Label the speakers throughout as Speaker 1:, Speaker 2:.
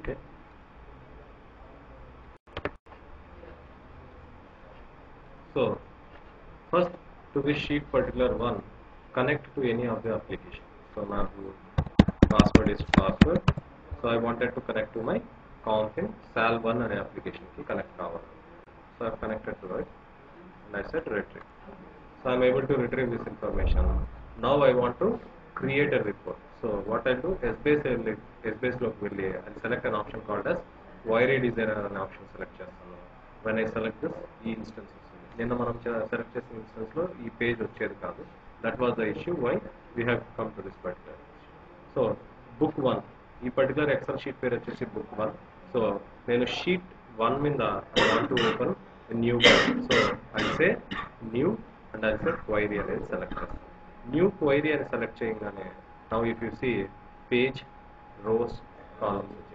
Speaker 1: okay so first to this sheet particular one connect to any of the application so now password is password so I wanted to connect to my account in sal1 array application to connect power so I've connected to it and I said retrieve so I'm able to retrieve this information now I want to create a report so what I'll do Essbase ఎస్బేస్లోకి వెళ్ళి అది select an option called as query designer అనే option select చేస్తాను when I select this ఈ instance వస్తుంది నిన్న మనం select చేసిన ఇన్స్టెన్స్లో ఈ పేజ్ వచ్చేది కాదు that was the issue why we have come to this particular so book one ఈ పర్టికులర్ ఎక్సెల్ షీట్ పేరు వచ్చేసి బుక్ వన్ సో నేను షీట్ వన్ మీద want to open new so అయితే న్యూ అండ్ అయితే క్వైరీ అనేది సెలెక్ట్ చేస్తాను new query అని సెలెక్ట్ చేయగానే now if you see page rows columns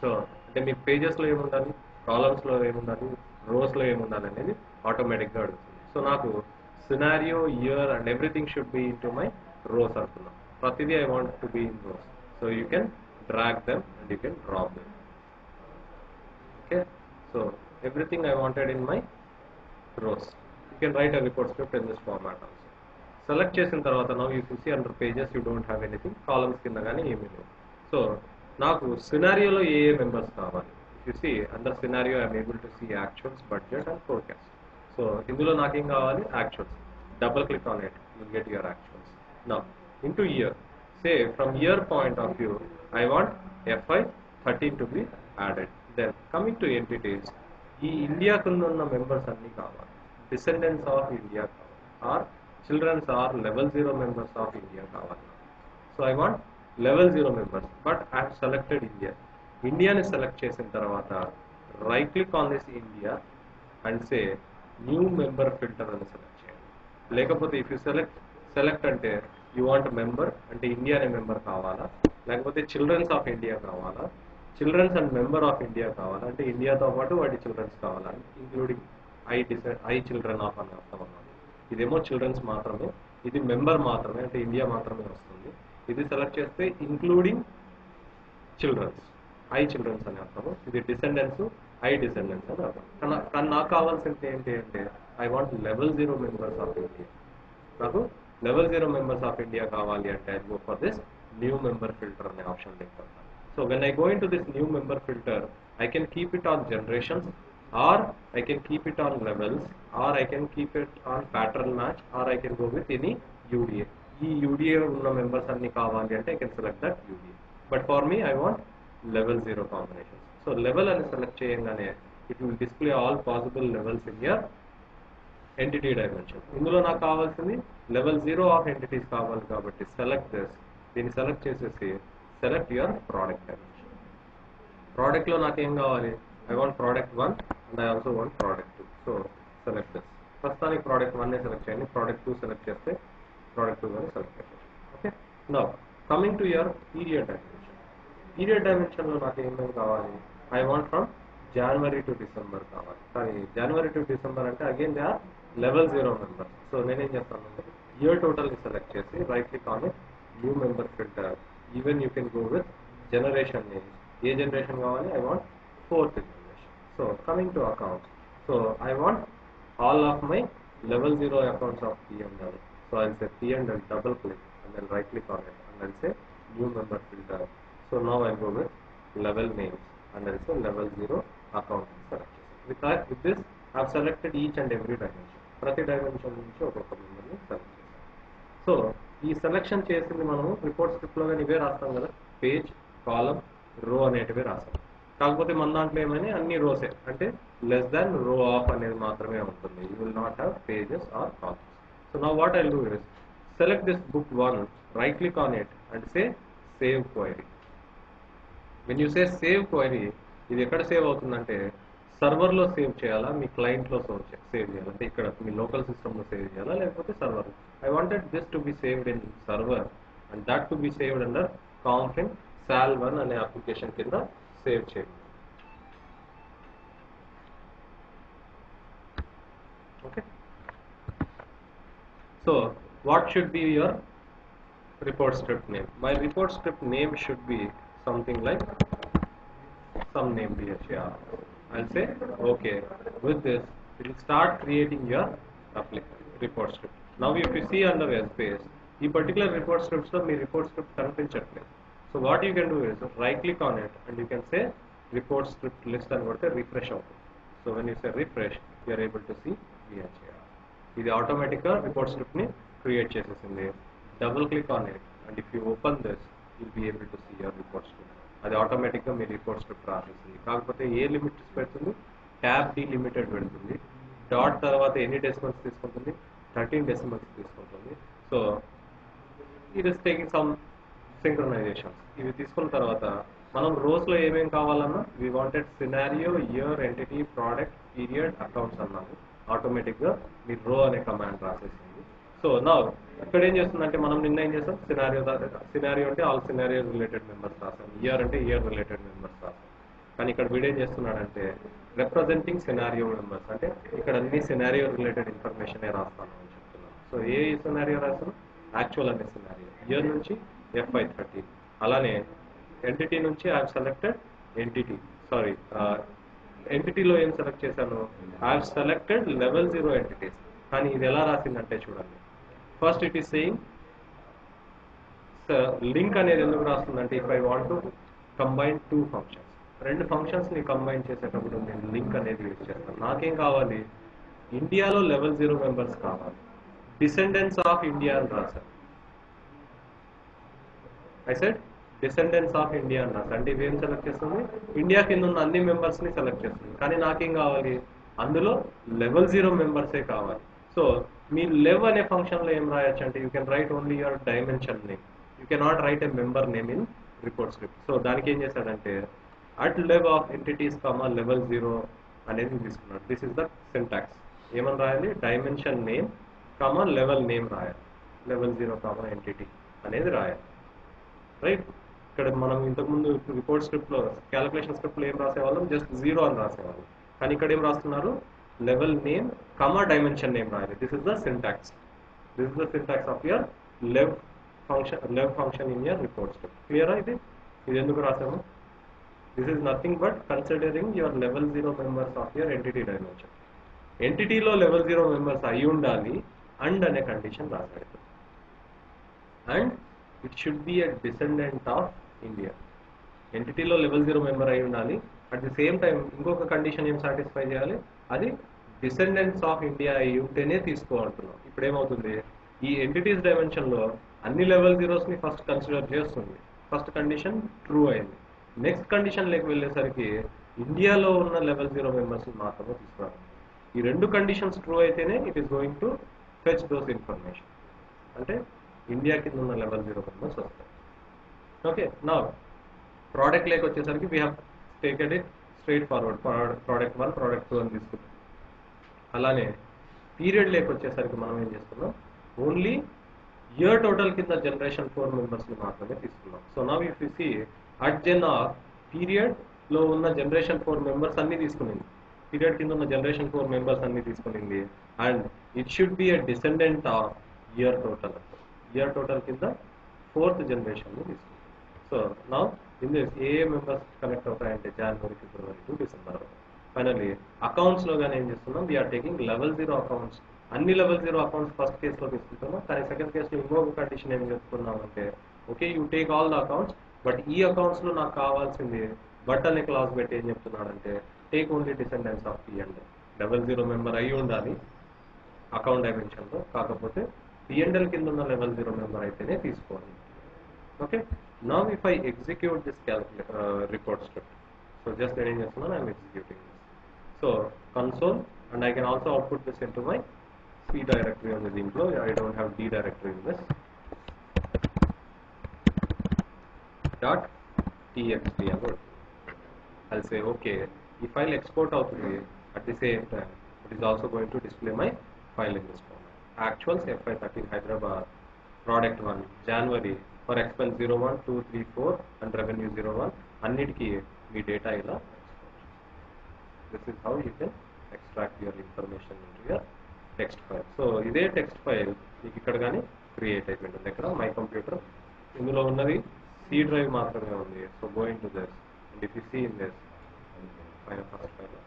Speaker 1: so అంటే మీకు పేజెస్లో ఏముండాలి కాలమ్స్లో ఏముండాలి రోస్లో ఏముండాలి అనేది ఆటోమేటిక్గా అడుగుతుంది సో నాకు scenario year and everything should be in to my rows అంటున్నాం ప్రతిదీ I want to be in rows so you can drag them and you can drop them okay so everything I wanted in my rows you can write a report script in this format also select చేసిన తర్వాత now ఈ can under pages you don't have anything columns కింద కానీ ఏమీ లేవు so నాకు సినారియోలో ఏ ఏ members కావాలి you see under scenario I'm able to see actuals budget and forecast so ఇందులో నాకేం కావాలి actuals double click on it you get your actuals నా to year say from year point of view I want FY thirteen to be added then coming to entities ఈ India కింద ఉన్న members అన్నీ కావాలి descendants of India కావాలి or childrens or level zero members of India కావాలి so I want level zero members but I have selected India ఇండియాని select చేసిన తర్వాత right click on this India and say new member filter అని select చేయండి లేకపోతే if you select select అంటే you want member అంటే India అనే member కావాలా లేకపోతే చిల్డ్రన్స్ ఆఫ్ ఇండియా కావాలా childrens and member of India కావాలా అంటే ఇండియాతో పాటు వాటి చిల్డ్రన్స్ కావాలా including I decide I children of అని అర్థం అన్నమాట ఇదేమో చిల్డ్రన్స్ మాత్రమే ఇది మెంబర్ మాత్రమే అంటే ఇండియా మాత్రమే వస్తుంది ఇది సెలెక్ట్ చేస్తే ఇంక్లూడింగ్ చిల్డ్రన్స్ ఐ చిల్డ్రన్స్ అని అర్థము ఇది డిసెండెన్స్ ఐ డిసెండెన్స్ అని అర్థం కానీ నాకు కావాల్సింది ఏంటి అంటే I want level zero members of India నాకు level zero members of India కావాలి అంటే I go for this new member filter అనే option link so when I going to this new member filter I can keep it on generations or I can keep it on levels or I can keep it on pattern match or I can go with any UDA. ఈ UDA ఉన్న members అన్ని కావాలి అంటే I can select that UDA but for me I want level zero combination so level అని select చేయగానే it will display all possible levels in your entity dimension ఇందులో నాకు కావాల్సింది లెవెల్ జీరో ఆఫ్ ఎంటిటీస్ కావాలి కాబట్టి సెలెక్ట్ దిస్ దీన్ని select చేసేసి select your product dimension ప్రోడక్ట్లో నాకు ఏం కావాలి I want product one and I also want product 2. So select this. ప్రస్తుతానికి ప్రోడక్ట్ వన్నే సెలెక్ట్ చేయండి ప్రోడక్ట్ టూ సెలెక్ట్ చేస్తే ప్రోడక్ట్ టూ కానీ సెలెక్ట్ చేయండి ఓకే నా coming to your area dimension area డైమెన్షన్లో నాకు ఏమేమి కావాలి I want from January to December కావాలి కానీ జనవరి టు డిసెంబర్ అంటే again they are level zero member so నేనేం చేస్తాను ఇయర్ టోటల్ని సెలెక్ట్ చేసి right click on it new member filter even you can go with generation A generation కావాలి I want fourth So coming to accounts. So I want all of my level 0 accounts of P&L. So I'll say P&L double click and then right click on it and I'll say new member filter. So now I'll go with level names and I'll say level 0 account selection. With, that, with this I've selected each and every dimension. ప్రతి dimension నుంచి ఒక్కొక్క మెంబర్ని select చేశాను so ఈ selection చేసింది మనము report స్క్రిప్ట్లో కానీ ఇవే రాస్తాం కదా పేజ్ కాలం రో అనేటివి రాస్తాం కాకపోతే మన దాంట్లో ఏమని అన్ని రోసే అంటే లెస్ దాన్ రో ఆఫ్ అనేది మాత్రమే ఉంటుంది you will not have pages or columns so నా what I do is select this book one right click on it and say save query when you say save query ఇది ఎక్కడ save అవుతుందంటే సర్వర్లో save చేయాలా మీ క్లయింట్లో save చేయాలి అంటే ఇక్కడ మీ local సిస్టమ్లో సేవ్ చేయాలా లేకపోతే server I wanted this to be saved in server and that to be saved under కాన్ఫిన్ సాల్వన్ అనే అప్లికేషన్ కింద save change. Okay. So what should be your report script name? My report script name should be something like some name DH. Yeah. I'll say okay. With this, we will start creating your report script. Now if you see on the web space, particular ఈ particular report report script, report script కనిపించట్లేదు so what you can do is right click on it and you can say report script list అని కొడితే refresh అవుతుంది so when you say refresh you're able to see VR ఇది ఆటోమేటిక్గా report స్క్రిప్ట్ని create చేసేసింది
Speaker 2: double click on it
Speaker 1: and if you open this will be able to see your report script అది ఆటోమేటిక్గా మీ రిపోర్ట్ స్క్రిప్ట్ రాసేసింది కాకపోతే ఏ లిమిట్ పెడుతుంది ట్యాబ్ డి లిమిటెడ్ పెడుతుంది డాట్ తర్వాత ఎన్ని డెసిమల్స్ తీసుకుంటుంది థర్టీన్ డెసిమల్స్ తీసుకుంటుంది so it is taking some సింక్రనైజేషన్స్ ఇవి తీసుకున్న తర్వాత మనం రోస్లో ఏమేమి కావాలన్నా we wanted scenario year entity product period accounts అన్నాము ఆటోమేటిక్గా మీ రో అనే కమాండ్ రాసేసింది సో నా ఇక్కడ ఏం చేస్తుందంటే మనం నిన్న ఏం చేస్తాం సినారియో సినారియో అంటే ఆల్ సినారియో రిలేటెడ్ మెంబర్స్ రాసాం ఇయర్ అంటే ఇయర్ రిలేటెడ్ మెంబర్స్ రాసాం కానీ ఇక్కడ వీడేం చేస్తున్నాడంటే రిప్రజెంటింగ్ సినారియో మెంబర్స్ అంటే ఇక్కడ అన్ని సినారియో రిలేటెడ్ ఇన్ఫర్మేషన్ రాస్తాను అని చెప్తున్నాను సో ఏ సినారియో రాసాను యాక్చువల్ అనే సినారియో ఇయర్ నుంచి ఎఫ్ఐ థర్టీన్ అలానే ఎంటిటీ నుంచి ఐ సెలెక్టెడ్ ఎంటిటీ సారీ ఎంటిటీలో ఏం సెలెక్ట్ చేశాను I selected level zero entities కానీ ఇది ఎలా రాసిందంటే చూడండి first it is saying link అనేది ఎందుకు రాస్తుందంటే if I want to combine two functions రెండు ఫంక్షన్స్ ని కంబైన్ చేసేటప్పుడు నేను లింక్ అనేది యూజ్ చేస్తాను నాకేం కావాలి ఇండియాలో లెవెల్ జీరో మెంబర్స్ కావాలి డిసెండెన్స్ ఆఫ్ ఇండియా అని రాశారు I said descendants of India అన్నారు అంటే ఇదేం సెలెక్ట్ చేస్తుంది ఇండియా కింద ఉన్న అన్ని మెంబర్స్ని సెలెక్ట్ చేస్తుంది కానీ నాకేం కావాలి అందులో లెవెల్ జీరో మెంబర్సే కావాలి సో మీ లెవ్ అనే ఫంక్షన్లో ఏం రాయొచ్చు అంటే you can write only your dimension name you can not write a member name in report script so దానికి ఏం చేశాడంటే at lev of entities comma level zero అనేది తీసుకున్నాడు దిస్ ఇస్ ద సింటాక్స్ ఏమని రాయాలి dimension name comma level name రాయాలి level zero comma entity అనేది రాయాలి రైట్ ఇక్కడ మనం ఇంతకుముందు రిపోర్ట్ లో క్యాలిక్యులేషన్ లో ఏం రాసేవాళ్ళం జస్ట్ జీరో అని రాసేవాళ్ళం కానీ ఇక్కడ ఏం రాస్తున్నారు level name comma dimension name రాయాలి this is the syntax this is the syntax of your lev function lev function in your report script క్లియరా ఇది ఇది ఎందుకు రాసాము this is nothing but considering your level zero members of your entity dimension ఎంటిటీలో level zero members అయి ఉండాలి and అనే condition రాసాడు and it should be a descendant of India ఎంటిటీలో లెవెల్ జీరో మెంబర్ అయి ఉండాలి అట్ ది సేమ్ టైం ఇంకొక condition ఏం సాటిస్ఫై చేయాలి అది డిసెండెంట్స్ ఆఫ్ ఇండియా అయి ఉంటేనే తీసుకోవాలంటున్నాం ఇప్పుడు ఏమవుతుంది ఈ ఎంటిటీస్ డైమెన్షన్లో అన్ని లెవెల్ జీరోస్ని ఫస్ట్ కన్సిడర్ చేస్తుంది ఫస్ట్ కండిషన్ ట్రూ అయింది నెక్స్ట్ కండిషన్లోకి వెళ్ళేసరికి ఇండియాలో ఉన్న లెవెల్ జీరో మెంబర్స్ని మాత్రమే తీసుకురావాలి ఈ రెండు కండిషన్స్ ట్రూ అయితేనే it is going to fetch those information అంటే ఇండియా కింద ఉన్న లెవెల్ జీరో మెంబర్స్ వస్తాయి ఓకే నా ప్రోడక్ట్ లేక వచ్చేసరికి we have it straight forward product one product two అని తీసుకున్నాం అలానే పీరియడ్ లేక వచ్చేసరికి మనం ఏం చేస్తున్నాం ఓన్లీ ఇయర్ టోటల్ కింద జనరేషన్ ఫోర్ మెంబర్స్ని మాత్రమే తీసుకున్నాం సో నా if you see at gen of పీరియడ్లో ఉన్న జనరేషన్ ఫోర్ మెంబర్స్ అన్నీ తీసుకునింది పీరియడ్ కింద ఉన్న జనరేషన్ ఫోర్ మెంబర్స్ అన్నీ తీసుకునింది and it should be a descendant of year total year total కింద ఫోర్త్ జనరేషన్ తీసుకున్నాం సో నా in this AA members అవుతాయంటే జనవరి ఫిబ్రవరి టు డిసెంబర్ ఫైనల్లీ అకౌంట్స్ లో కానీ ఏం చేస్తున్నాం we're taking level zero accounts అన్ని లెవెల్ జీరో అకౌంట్స్ ఫస్ట్ లో తీసుకుంటున్నాం కానీ సెకండ్ లో ఇంకొక కండిషన్ ఏం చెప్తున్నాం అంటే okay you take all the accounts but ఈ అకౌంట్స్ లో నాకు కావాల్సింది బట్టల్ని క్లాస్ పెట్టి ఏం చెప్తున్నాడంటే take only descendants of P and double zero member అయి ఉండాలి అకౌంట్ లో కాకపోతే పిఎండ్ఎల్ కింద ఉన్న లెవెల్ జీరో మెంబర్ అయితేనే తీసుకోవాలి okay Now if I execute this uh, report script, so just in this one, I'm executing this. So console and I can also output this into my C directory on the employee. I don't have D directory in this. Dot txt I'll say okay. If i export out here at the same time, it is also going to display my file in this format. Actuals FI13 Hyderabad product one January for expense zero one two three four and revenue zero one అన్నిటికీ మీ data ఇలా this is how you can extract your information your text file so ఇదే text file మీకు ఇక్కడ కానీ create అయిపోయింది ఇక్కడ my computer ఇందులో ఉన్నది సి డ్రైవ్ మాత్రమే ఉంది so go in to దర్స్ and if you see in this పైన ఫస్ట్ పైన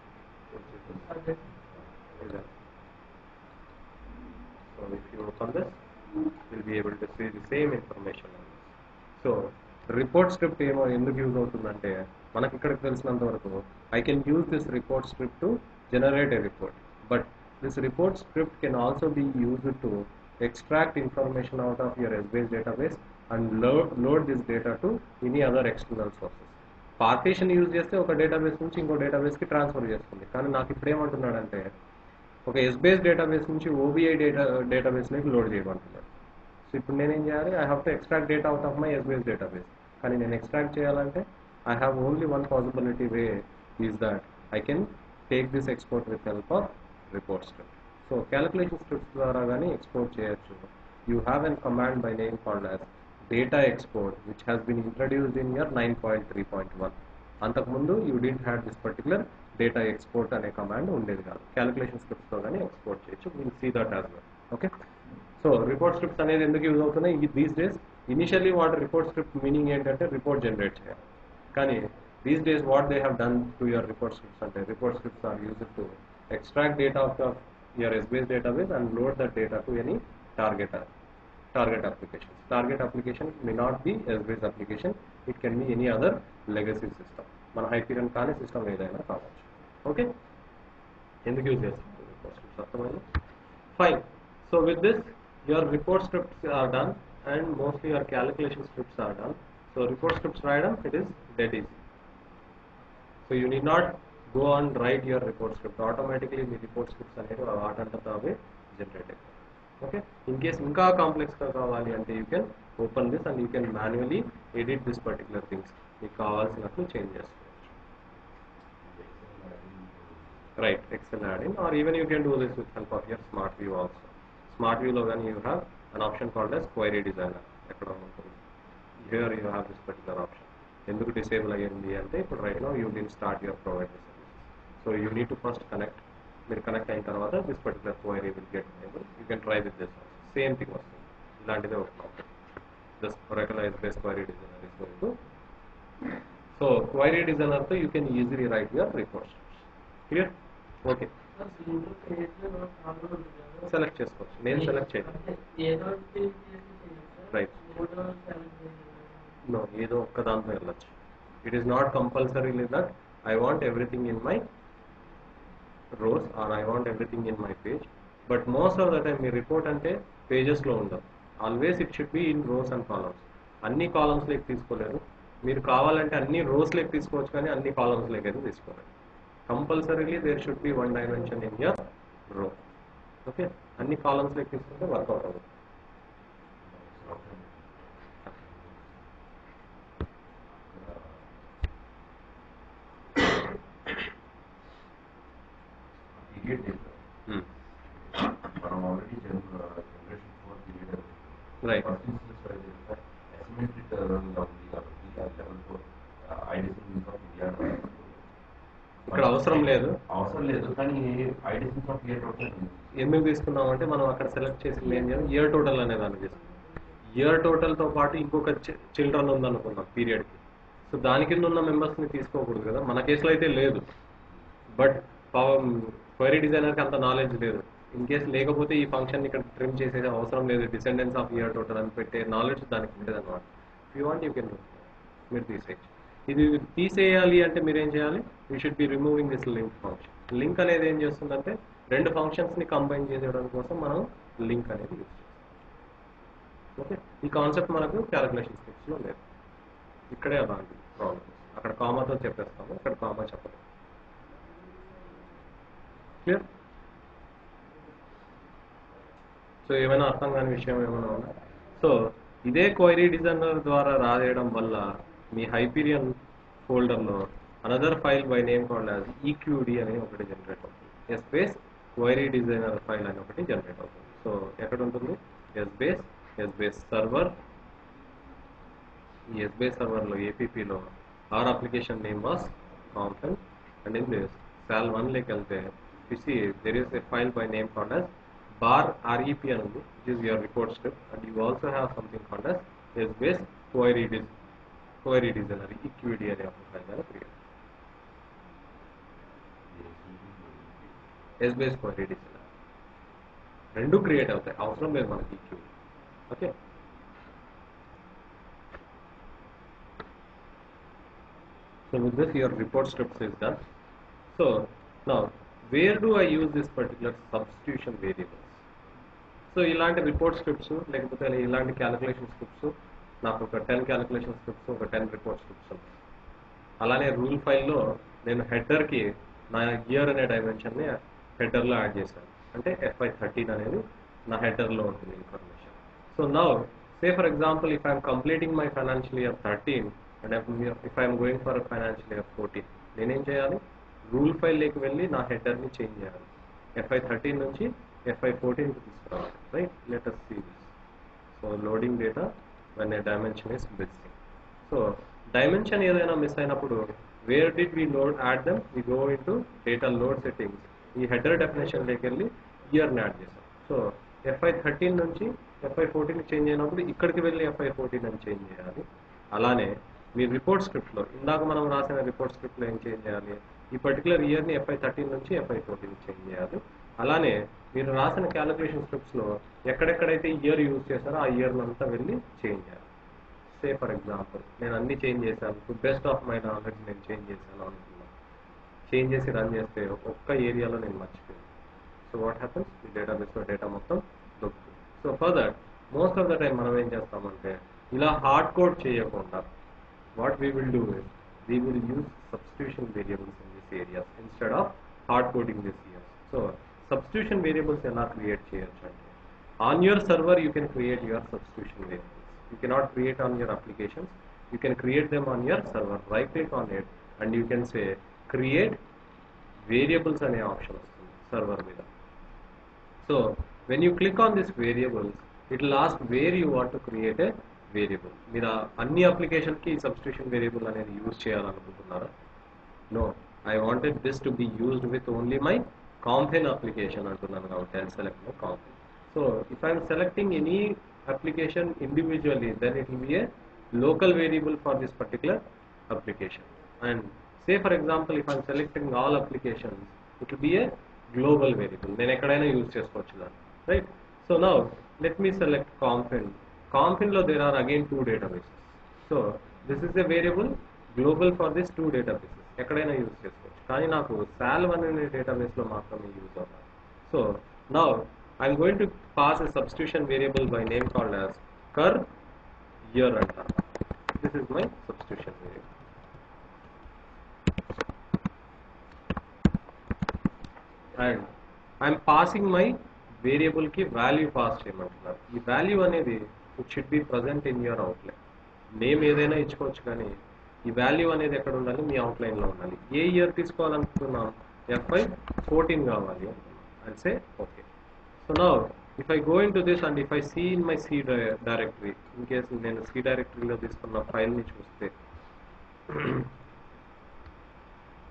Speaker 1: so if you open this will be able to see the same information so report script ఏమో ఎందుకు use అవుతుందంటే మనకి ఇక్కడికి తెలిసినంత వరకు I can use this report script to generate a report but this report script can also be use to extract information out of your SBase database and load, load this data to any other external sources. Partition use చేస్తే ఒక database నుంచి ఇంకో డేటాబేస్కి transfer చేస్తుంది కానీ నాకు ఇప్పుడు ఏమంటున్నాడంటే ఒక ఎస్బీఎస్ డేటాబేస్ నుంచి ఓబీఐ డేటా డేటాబేస్లోకి లోడ్ చేయమంటున్నాను సో ఇప్పుడు నేనేం చేయాలి I have to extract data out of my SBS database కానీ నేను ఎక్స్ట్రాక్ట్ చేయాలంటే I have only one possibility way is that I can take this export with help of reports so calculation scripts ద్వారా కానీ export చేయొచ్చు you have an command by name called as data export which has been introduced in your nine point three point one అంతకుముందు you didn't had this particular data export అనే command ఉండేది కాదు calculation స్క్రిప్ట్తో కానీ export చేయొచ్చు will see that as well okay so report scripts అనేది ఎందుకు use అవుతున్నాయి these days initially what report script meaning ఏంటంటే రిపోర్ట్ జనరేట్ చేయాలి కానీ these days what they have done to your report scripts అంటే report scripts are use to extract data of the your SBS database and load that data to any target target application. Target application may not be SBS application, it can be any other legacy system. మన Hyperion కానీ system ఏదైనా కావచ్చు okay Hindi use करते हैं fine so with this your report scripts are done and mostly your calculation scripts are done so report scripts राइडम it is date is so you need not go on write your report script automatically report script अनेक आटंटा अभी generate okay इनके इंका complex कावाले you can open this and you can manually edit this पर्ट्युर्ंग्स changes right excel add-in or even you can do this with help of your smart view also smart view logan you have an option called as query designer here you have this particular option enduku disable IND and they put right now you didn't start your provider so you need to first connect when connect in tarvata this particular query will get enabled you can try with this same thing also ilanti the just recognize this query designer is going to so query designer so you can easily write your report Here. Okay select చేసుకోవచ్చు నేను select చేయను right no ఏదో ఒక్క దాంతో వెళ్ళచ్చు it is not compulsory that I want everything in my rows or I want everything in my page but most of the time మీ report అంటే పేజెస్లో ఉండదు always it should be in rows and columns అన్ని కాలమ్స్లోకి తీసుకోలేరు మీరు కావాలంటే అన్ని రోస్లోకి తీసుకోవచ్చు కానీ అన్ని కాలమ్స్లోకి అయితే తీసుకోలేదు compulsorily there compulsorily there should be one dimension in your row okay అన్ని కాలమ్స్ లెక్కిస్తుంటే వర్కౌట్ అవుతుంది Right. Asymmetric level of the level for uh, IDC income India. ఇక్కడ అవసరం లేదు అవసరం లేదు కానీ ఐడి ఎందుకు తీసుకున్నాం అంటే మనం అక్కడ సెలెక్ట్ చేసి ఏం చేయాలి ఇయర్ టోటల్ అనే దాన్ని తీసుకున్నాం ఇయర్ టోటల్తో పాటు ఇంకొక చిల్డ్రన్ ఉందనుకున్నాం పీరియడ్కి సో దాని కింద ఉన్న మెంబర్స్ని తీసుకోకూడదు కదా మన కేసులో అయితే లేదు బట్ పాపం క్వైరీ డిజైనర్కి అంత నాలెడ్జ్ లేదు ఇన్ కేస్ లేకపోతే ఈ ఫంక్షన్ ఇక్కడ ట్రిమ్ చేసే అవసరం లేదు డిసెండెన్స్ ఆఫ్ ఇయర్ టోటల్ అని పెట్టే నాలెడ్జ్ దానికి ఉండదు అనమాట యూ వాంట్ యూ కెన్ మీరు తీసేయచ్చు ఇది తీసేయాలి అంటే మీరు ఏం చేయాలి you should be removing this link function link అనేది ఏం చేస్తుందంటే రెండు ఫంక్షన్స్ని కంబైన్ చేసేయడం కోసం మనం లింక్ అనేది యూజ్ చేస్తాం ఓకే ఈ కాన్సెప్ట్ మనకు క్యాలిక్యులేషన్ లో లేదు ఇక్కడే అలాంటి ప్రాబ్లమ్స్ అక్కడ కామాతో చెప్పేస్తాము ఇక్కడ కామా చెప్పలేదు క్లియర్ సో ఏమైనా అర్థం కాని విషయం ఏమైనా ఉన్నా సో ఇదే క్వైరీ డిజైనర్ ద్వారా రాయడం వల్ల మీ హైపీరియన్ ఫోల్డర్లో another file by name called as EQD అని ఒకటి జనరేట్ అవుతుంది Essbase query designer file అని ఒకటి జనరేట్ అవుతుంది సో ఎక్కడ ఉంటుంది Essbase Essbase server ఈ ఎస్బీఐ సర్వర్లో ఏపీపీలో or application name was కాంపెన్ and in this సాల్ వన్లోకి వెళ్తే PC there is a file by name called as bar REP అని ఉంది it is your report script and you also have something called as SBS query this query designer equity అనే అవకాశాల create SBS query designer రెండు create అవుతాయి అవసరం లేదు మనకి equity okay So with this your report script is done. So now where do I use this particular substitution variables? So ఇలాంటి report scripts లేకపోతే ఇలాంటి calculation scripts నాకు ఒక టెన్ క్యాలిక్యులేషన్ స్క్రిప్ట్స్ ఒక టెన్ రిపోర్ట్ స్క్రిప్ట్స్ అలానే rule ఫైల్లో నేను హెడ్డర్కి నా ఇయర్ అనే డైమెన్షన్ని హెడర్లో యాడ్ చేశాను అంటే ఎఫ్ఐ థర్టీన్ అనేది నా హెడర్లో ఉంటుంది ఇన్ఫర్మేషన్ సో నా say for example if I'm completing my financial year thirteen and if I'm going for financial year fourteen నేనేం చేయాలి రూల్ ఫైల్లోకి వెళ్ళి నా హెడర్ని చేంజ్ చేయాలి ఎఫ్ఐ థర్టీన్ నుంచి ఎఫ్ఐ ఫోర్టీన్కి తీసుకురావాలి right letter see so loading data when dimension dimension is so dimension ఏదైనా మిస్ అయినప్పుడు where did we load add them we go in into data load settings ఈ హెడర్ డెఫినేషన్ వెళ్ళి ఇయర్ని add చేస్తాం so f i thirteen నుంచి f i fourteen change అయినప్పుడు ఇక్కడికి వెళ్ళి ఎఫ్ఐ ఫోర్టీన్ అని చేంజ్ చేయాలి అలానే మీ రిపోర్ట్ స్క్రిప్ట్లో ఇందాక మనం రాసిన రిపోర్ట్ స్క్రిప్ట్లో ఏం చేంజ్ చేయాలి ఈ పర్టికులర్ ఇయర్ని ఎఫ్ఐ థర్టీన్ నుంచి ఎఫ్ఐ ఫోర్టీన్ చేంజ్ చేయాలి అలానే మీరు రాసిన క్యాలిక్యులేషన్ లో ఎక్కడెక్కడైతే ఇయర్ యూజ్ చేశారో ఆ ఇయర్ అంతా వెళ్ళి చేంజ్ చేయాలి సే ఫర్ ఎగ్జాంపుల్ నేను అన్ని చేంజ్ చేశాను to best of my knowledge నేను చేంజ్ చేశాను అనుకున్నాను చేంజ్ చేసి రన్ చేస్తే ఒక్క ఏరియాలో నేను మర్చిపోయాను సో వాట్ హ్యాపన్స్ ఈ డేటా డేటాబేస్లో డేటా మొత్తం దొరుకుతుంది so further most of the time మనం ఏం చేస్తామంటే ఇలా హార్డ్ కోడ్ చేయకుండా what we will do is we will use substitution variables in this areas instead of hard coding this years so Substitution variables are not created On your server, you can create your substitution variables. You cannot create on your applications. You can create them on your server. Right click on it and you can say create variables and options. Server server that. so when you click on this variables it will ask where you want to create a variable మీరు అన్ని అప్లికేషన్కి substitution variable అనేది use No, I wanted this to be used with only my. Comfin application selecting Comfin. So if I am selecting any application individually, then it will be a local variable for this particular application. And say for example, if I am selecting all applications, it will be a global variable. Then I use just for children. Right? So now let me select Comfin. Comfin lo there are again two databases. So this is a variable global for these two databases. Ekadena use just for தானினாக்கு சால்வன்னே டேட்டாபேஸ்ல மார்க்கம் use பண்றோம் so now I'm going to pass a substitution variable by name called as cur year at this is going substitution variable I'm passing my variable கி value pass சே பண்ணிட்டு நான் இந்த value ஆனது it should be present in your output name ஏதேனும் இச்சுவாச்ச்கானே ఈ value అనేది ఎక్కడ ఉండాలి మీ లో ఉండాలి ఏ ఇయర్ తీసుకోవాలనుకుంటున్నాం ఎఫ్ఐ ఫోర్టీన్ కావాలి అని సే ఓకే సో నా if I going to this and if I see in my C directory in case నేను సీ డైరెక్టరీలో తీసుకున్న ఫైల్ని చూస్తే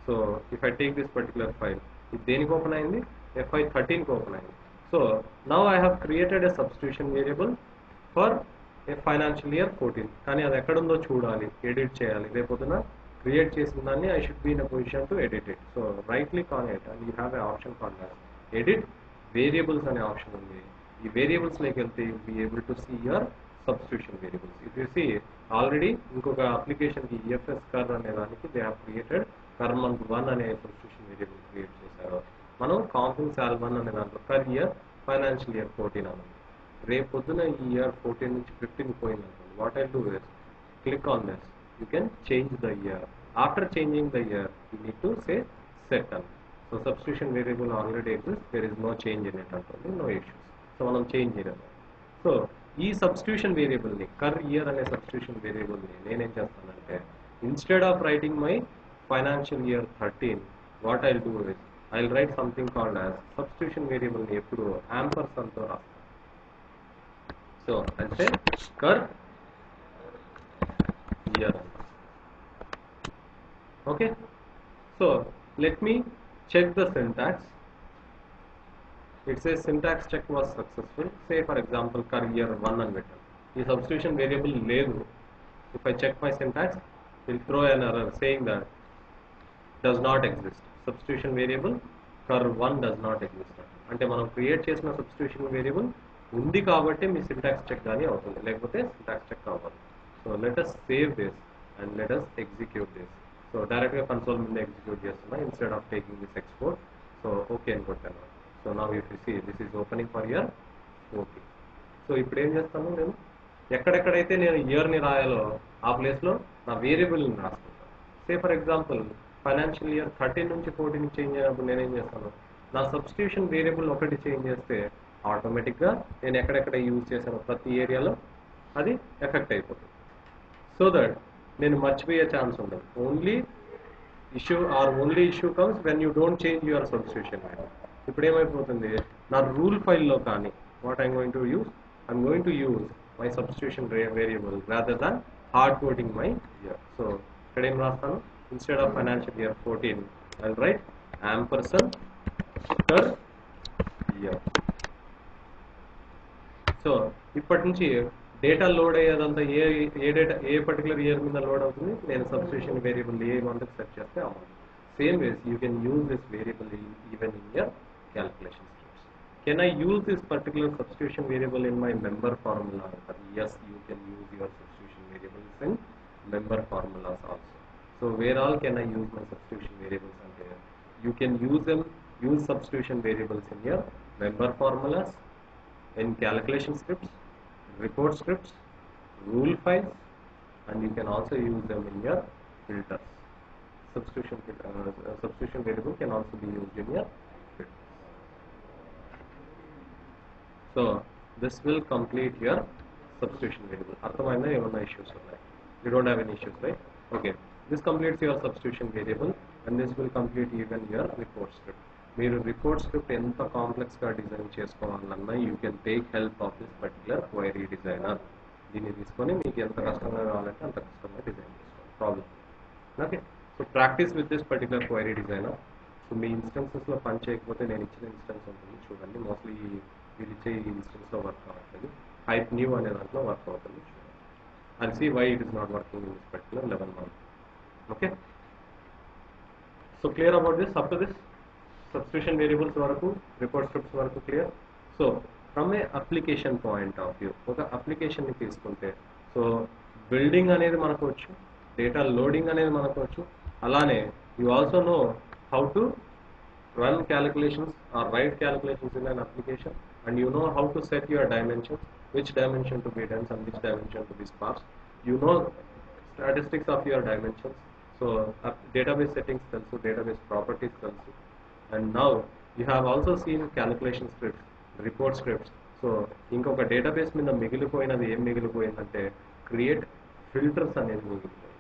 Speaker 1: so if I take this particular file ఇది దేనికి ఓపెన్ అయింది ఎఫ్ఐ థర్టీన్కి ఓపెన్ అయింది so now I have created a substitution variable for financial year fourteen కానీ అది ఎక్కడుందో చూడాలి ఎడిట్ చేయాలి రేపొద్దున క్రియేట్ చేసిన దాన్ని I should be in position to edit it so right click on it and you have a option can edit variables అనే option ఉంది ఈ వేరియబుల్స్ లోకి వెళ్తే you be able to see your substitution variables if you see already ఇంకొక application కి EFS e cur అనే దానికి they have created cur month one అనే సబ్స్టిట్యూషన్ వేరియబుల్ క్రియేట్ చేశారు మనం కాంపింగ్ సాల్ వన్ అనే దాంట్లో కర్ ఇయర్ ఫైనాన్షియల్ ఇయర్ ఫోర్టీన్ అనేది రేపు పొద్దున ఈ ఇయర్ ఫోర్టీన్ నుంచి ఫిఫ్టీన్ పోయింది what I do is click on this you can change the year after changing the year you need to say set an so subscription variable already exist there is no change in it అంటుంది no issues so మనం change చేయలేదు so ఈ substitution వేరియబుల్ని cur year అనే subscription వేరియబుల్ని నేనేం చేస్తానంటే instead of writing my financial year thirteen what I do is I write something called as substitution వేరియబుల్ని ఎప్పుడు యాంపర్సన్తో రాస్తాను So I'll say curve here. Okay. So let me check the syntax. It says syntax check was successful. Say for example curve year one and return. The substitution variable ledu. If I check my syntax, it will throw an error saying that does not exist. Substitution variable curve one does not exist. అంటే మనం create చేసిన substitution variable ఉంది కాబట్టి మీ syntax check కానీ అవుతుంది లేకపోతే syntax check కావాలి so let us save this and let us execute this so డైరెక్ట్గా కన్సోల్ మీద ఎగ్జిక్యూట్ చేస్తున్నా instead of taking this export so okay అని కొట్టాను సో నా you see this is opening for year okay so ఇప్పుడు ఏం చేస్తాను నేను ఎక్కడెక్కడైతే నేను ఇయర్ని రాయాలో ఆ ప్లేస్లో నా వేరియబుల్ని రాసుకుంటాను say for example financial year thirteen నుంచి ఫోర్టీన్ చేంజ్ అయినప్పుడు నేనేం చేస్తాను నా సబ్స్క్రిప్షన్ వేరియబుల్ ఒకటి చేంజ్ చేస్తే ఆటోమేటిక్గా నేను ఎక్కడెక్కడ యూజ్ చేశానో ప్రతి ఏరియాలో అది ఎఫెక్ట్ అయిపోతుంది సో దట్ నేను మర్చిపోయే ఛాన్స్ ఉండదు only issue or only issue comes when you don't change your substitution ఇప్పుడు ఏమైపోతుంది నా రూల్ ఫైల్లో కానీ what I'm going to use I'm going to use my substitution variable rather than hard coding my year so ఇక్కడ ఏం రాస్తాను instead of financial year fourteen I write ampersand year so इपटी data loaded particular year my load subscription variable सर्चे same way you can use this variable in year क्या can E use this particular subscription variable in my member formula you can variable in member फार्मुलासो so where all can E use my subscription variable you can use use subscription variable in your member formulas in calculation scripts, report scripts, rule files and you can also use them in your filters. Substitution, uh, variable uh, can also be used in your filters. So this will complete your substitution variable. Arthamayana ఏమన్నా issues You don't have any issues right? Okay. This completes your substitution variable and this will complete even your report script. మీరు reports script ఎంత కాంప్లెక్స్గా design చేసుకోవాలన్నా you can take help of this particular query designer దీన్ని తీసుకొని మీకు ఎంత కష్టంగా కావాలంటే అంత కష్టంగా డిజైన్ చేసుకోవాలి problem okay so practice with this particular query designer so మీ లో పని చేయకపోతే నేను ఇచ్చిన ఇన్స్టెన్స్ ఉంటుంది చూడండి మోస్ట్లీ వీళ్ళు ఇచ్చే ఈ ఇన్స్టెన్స్లో వర్క్ అవుతుంది హైప్ న్యూ అనే దాంట్లో వర్క్ అవుతుంది చూడండి and see why it is not working in this particular eleven month okay so clear about this up to this subscription variables వరకు రిపోర్ట్ స్క్రిప్ట్స్ వరకు clear so from a application point of view ఒక అప్లికేషన్ని తీసుకుంటే so building అనేది మనకు వచ్చు data loading అనేది మనకు వచ్చు అలానే you also know how to run calculations or write calculations in an application and you know how to set your dimensions which dimension to be and and which dimension to be sparse. You know statistics of your dimensions. So uh, తెలుసు settings also, database and now you have also seen calculation scripts report scripts so ఇంకొక database మీద మిగిలిపోయినది ఏం మిగిలిపోయిందంటే create filters అనేది మిగిలిపోయింది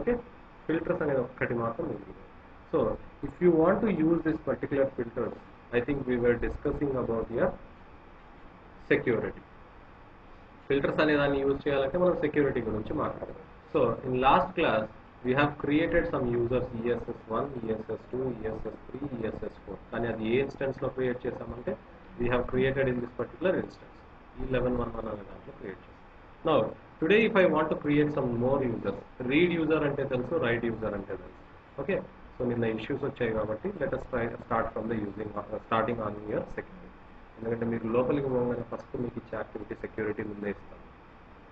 Speaker 1: okay filters అనేది ఒక్కటి మాత్రం మిగిలిపోయింది so if you want to use this particular filters I think we were discussing about your security filters అనే దాన్ని యూజ్ చేయాలంటే మనం సెక్యూరిటీ గురించి మాట్లాడదాం so in last class we have created some users ess1 ess2 ess3 ess4 కానీ అది ఏ instance లో క్రియేట్ చేసామంటే we have created in this particular instance e1111 అనే దాంట్లో క్రియేట్ చేసాం now today if i want to create some more users read user అంటే తెలుసు write user అంటే తెలుసు okay సో నిన్న ఇష్యూస్ వచ్చాయి కాబట్టి let us try start from the using starting on your security ఎందుకంటే మీరు లోపలికి పోగానే ఫస్ట్ మీకు ఇచ్చే యాక్టివిటీ సెక్యూరిటీ ముందే ఇస్తాను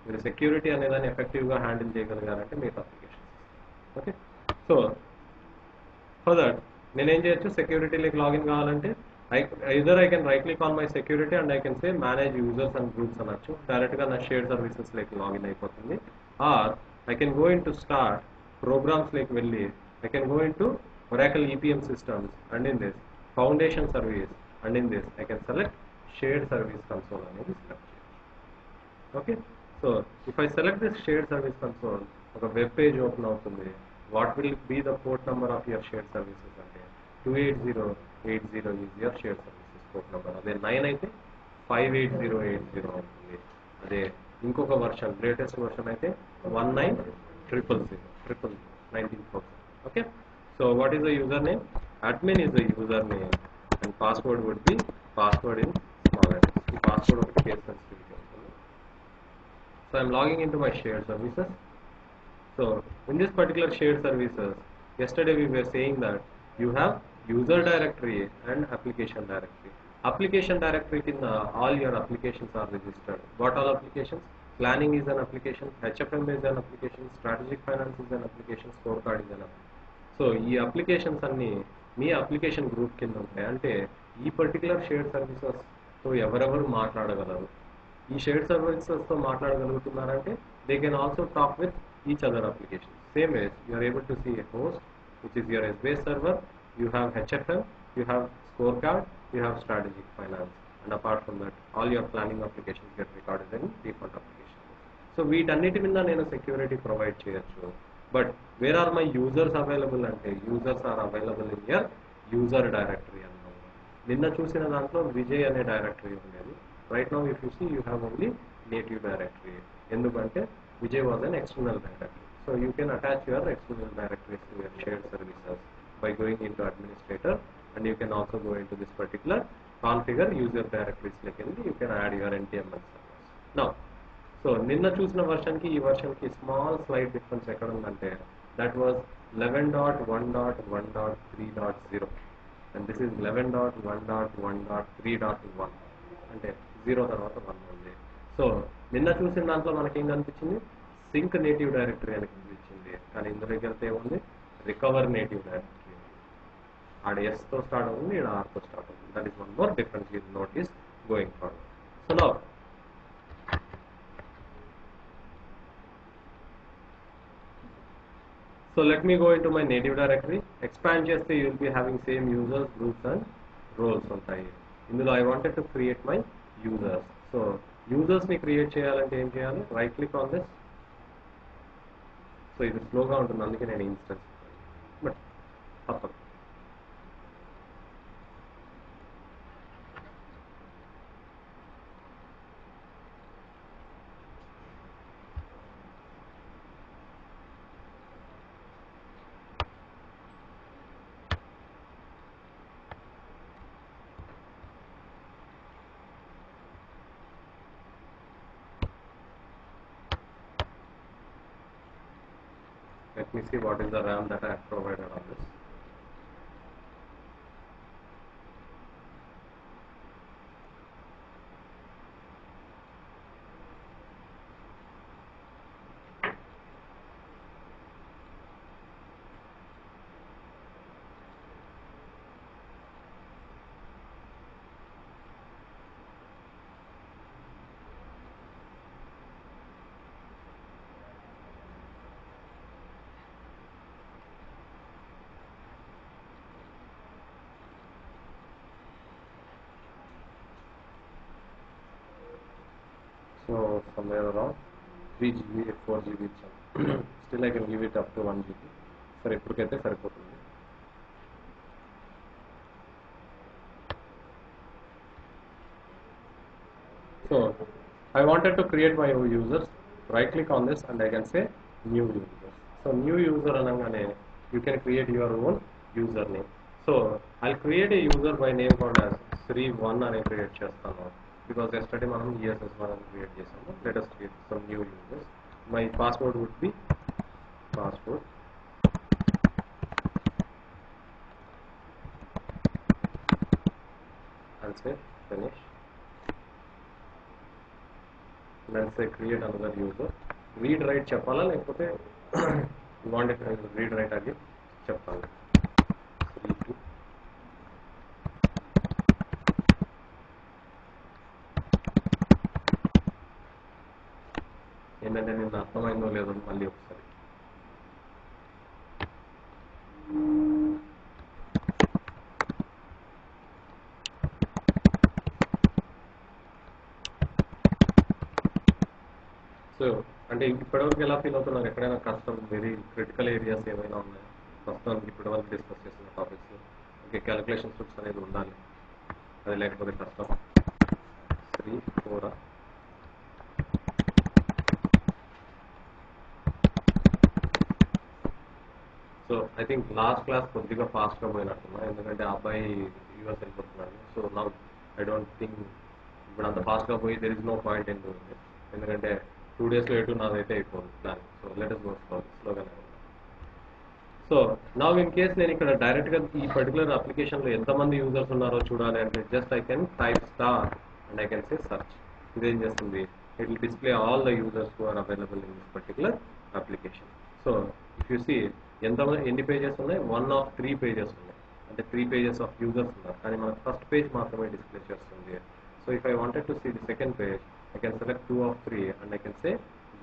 Speaker 1: మీరు సెక్యూరిటీ అనేదాన్ని ఎఫెక్టివ్గా హ్యాండిల్ చేయగలిగారంటే మీ తప్ప ఓకే సో ఫర్దర్ నేనేం చేయొచ్చు సెక్యూరిటీలోకి లాగిన్ కావాలంటే I either I can right click on my security and I can say manage users and groups అనొచ్చు డైరెక్ట్గా నా షేర్ సర్వీసెస్లోకి లాగిన్ అయిపోతుంది or I can go in to start ప్రోగ్రామ్స్లోకి వెళ్ళి I can go in to Oracle EPM systems and in this foundation service and in this I can select shared service console అనేది select okay so if I select this shared service console ఒక web page open అవుతుంది what will be the port number of your share services అంటే two eight zero eight zero is your share services port number అదే nine అయితే five eight zero eight zero అవుతుంది అదే ఇంకొక version latest version అయితే one nine triple zero triple nineteen thousand okay so what is the user name admin is the username and password would be password in small letters. The password of the case sensitivity. So I'm logging into my shared services. So in this particular shared services, yesterday we were saying that you have user directory and application directory. Application directory in uh, all your applications are registered. What all applications? Planning is an application, HFM is an application, strategic finance is an application, scorecard is an application. So ఈ applications అన్నీ మీ application group కింద ఉంటాయి అంటే ఈ particular shared సర్వీసెస్తో ఎవరెవరు మాట్లాడగలరు ఈ షేర్డ్ సర్వీసెస్తో మాట్లాడగలుగుతున్నారంటే they can also talk with each other application. Same as you are able to see a host which is your SBA server, you have HFM, you have scorecard, you have strategic finance and apart from that all your planning applications get recorded in default application. So వీటన్నిటి మీద నేను security provide చేయొచ్చు but where are my users available అంటే users are available in your user directory అన్న నిన్న చూసిన దాంట్లో విజయ్ అనే డైరెక్టరీ ఉండేది right now if you see you have only native directory ఎందుకంటే Vijay was an external directory. So you can attach your external directories to your shared services by going into administrator and you can also go into this particular configure user directories like you can add your NTML servers. Now, so నిన్న చూసిన వర్షన్కి ఈ వర్షన్కి small slide difference ఎక్కడ ఉందంటే that was eleven dot one dot one dot three dot and and so నిన్న చూసిన దాంట్లో మనకేం కనిపించింది సింక్ నేటివ్ డైరెక్టరీ అని కనిపించింది కానీ ఇందులో వెళ్తే ఏముంది రికవర్ నేటివ్ డైరెక్టరీ ఆడ ఎస్ తో స్టార్ట్ అవుతుంది ఈడ ఆర్తో స్టార్ట్ అవుతుంది that is one more difference is note is going far so no So let me go into my native directory. Expand చేస్తే you will be having same users, groups and roles ఉంటాయి. ఇందులో I wanted to create my users. So యూజర్స్ని create చేయాలంటే ఏం చేయాలి right click on this so ఇది స్లోగా ఉంటుంది అందుకే నేను ఇన్స్టెన్స్ బట్ తప్పదు see what is the RAM that I have provided so somewhere around 3 GB 4 GB still I can give it up to 1 GB సరే ఇప్పటికైతే సరిపోతుంది so I wanted to create my new users right click on this and I can say new users so new user అనగానే you can create your own username so I'll create a user by name called as Sri1 అని create చేస్తాను because yesterday manam years as manam create chesamu let us create some new users my password would be password and say finish let's say create another user read write cheppala lekapothe want to read write again cheppali అర్థమైందో లేదో మళ్ళీ ఒకసారి so అంటే ఇప్పటివరకు ఎలా feel అవుతున్నారు ఎక్కడైనా కష్టం వెరీ క్రిటికల్ ఏరియాస్ ఏమైనా ఉన్నాయి ప్రస్తుతానికి ఇప్పటివరకు డిస్కస్ చేసిన టాపిక్స్ ఓకే క్యాలిక్యులేషన్స్ అనేది ఉండాలి అది లేకపోతే కష్టం త్రీ ఫోరా so I think last class కొద్దిగా ఫాస్ట్గా పోయినట్టున్నా ఎందుకంటే ఆ అబ్బాయి యూఎస్ వెళ్ళిపోతున్నాడు సో నా ఐ డోంట్ థింక్ ఇప్పుడు అంత గా పోయి there is no point in ఎందుకంటే టూ లో ఎటు నాదైతే అయిపోతుంది ప్లాన్ సో లెటర్ స్లోగా సో నా ఇన్ కేస్ నేను ఇక్కడ డైరెక్ట్గా ఈ పర్టికులర్ అప్లికేషన్ లో ఎంత మంది యూజర్స్ ఉన్నారో చూడాలి అంటే just I can type star and I can say search ఇదేం చేస్తుంది it will display all the users who are available in this particular application so if you see ఎంత ఎన్ని పేజెస్ ఉన్నాయి వన్ ఆఫ్ త్రీ పేజెస్ ఉన్నాయి అంటే three pages of users ఉన్నారు కానీ మనకు ఫస్ట్ పేజ్ మాత్రమే డిస్ప్లే చేస్తుంది so if I wanted to see the second page I can select two of three and I can say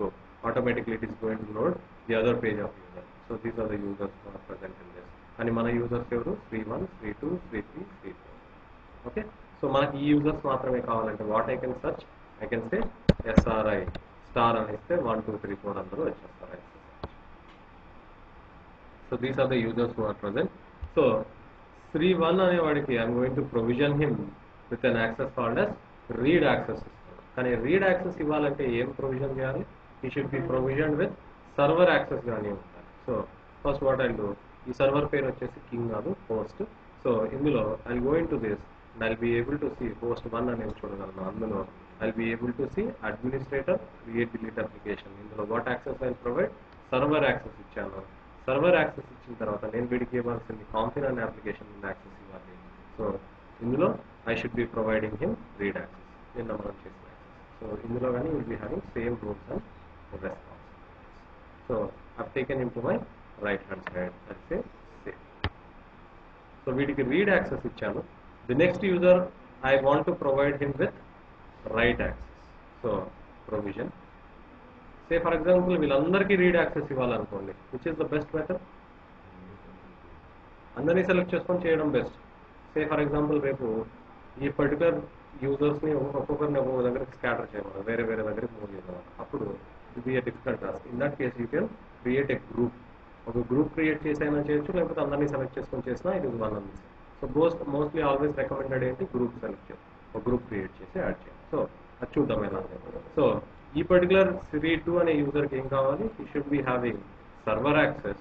Speaker 1: go automatically it is going to load the other page of user so these are the users present in present మన users ఎవరు three one three two three three three four okay so మనకి ఈ users మాత్రమే కావాలంటే what I can search I can say SRI star అని ఇస్తే one two three four అందరూ వచ్చేస్తారు so these are the users who are present so Sri one అనేవాడికి I'm going to provision him with an access called as read access కానీ read access ఇవ్వాలంటే ఏం provision చేయాలి ఈ should be provision with server access కానీ ఉంటాయి so first what and ఈ server పేరు వచ్చేసి కింగ్ కాదు పోస్ట్ సో ఇందులో I going to this I be able to see post one అనేది చూడగలను అందులో I be able to see administrator create delete application ఇందులో what access I provide server access ఇచ్చాను సర్వర్ యాక్సెస్ ఇచ్చిన తర్వాత నేను వీడికి ఇవ్వాల్సింది కాంఫిన్ అనే అప్లికేషన్ యాక్సెస్ ఇవ్వాలి సో ఇందులో I should be providing him read access నేను నమోదు చేసిన యాక్సెస్ సో ఇందులో కానీ will be having same rules and response so up taken in to my right hand side అయితే సేమ్ సో వీడికి రీడ్ యాక్సెస్ ఇచ్చాను the next user I want to provide him with write access so provision say for example వీళ్ళందరికీ read access ఇవ్వాలనుకోండి which is the best method అందరినీ select చేసుకొని చేయడం best say for example రేపు ఈ particular యూజర్స్ని ఒక్కొక్కరిని ఒక్కొక్క దగ్గరికి స్కాటర్ చేయమని వేరే వేరే దగ్గరికి మూవ్ చేయమని అప్పుడు ఇది be a difficult task in that case you can create a group ఒక గ్రూప్ క్రియేట్ చేసైనా చేయొచ్చు లేకపోతే అందరినీ సెలెక్ట్ చేసుకొని చేసినా ఇది వన్ అంది so most mostly always recommended ఏంటి గ్రూప్ సెలెక్ట్ చేయాలి ఒక గ్రూప్ క్రియేట్ చేసి యాడ్ చేయాలి సో అది చూద్దాం ఎలా so this particular CV2 and a user game only, he should be having server access.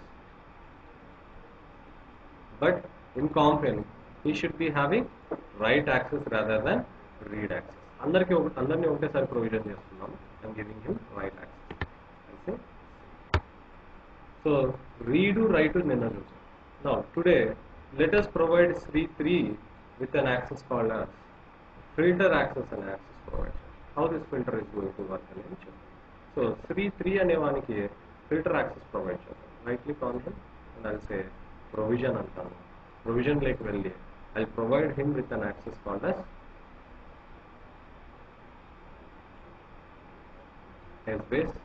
Speaker 1: But in Compin, he should be having write access rather than read access. Under ke under ne okay sir provision I'm giving him write access. So read to write to Nina Now today, let us provide CV3 with an access called as filter access and access for it. how this filter is going to work in each other. So 3, 3 అనే వానికి filter access provide చేస్తాను right click on him and I'll say provision అంటాను provision లేకి వెళ్ళి I provide him with an access called as S base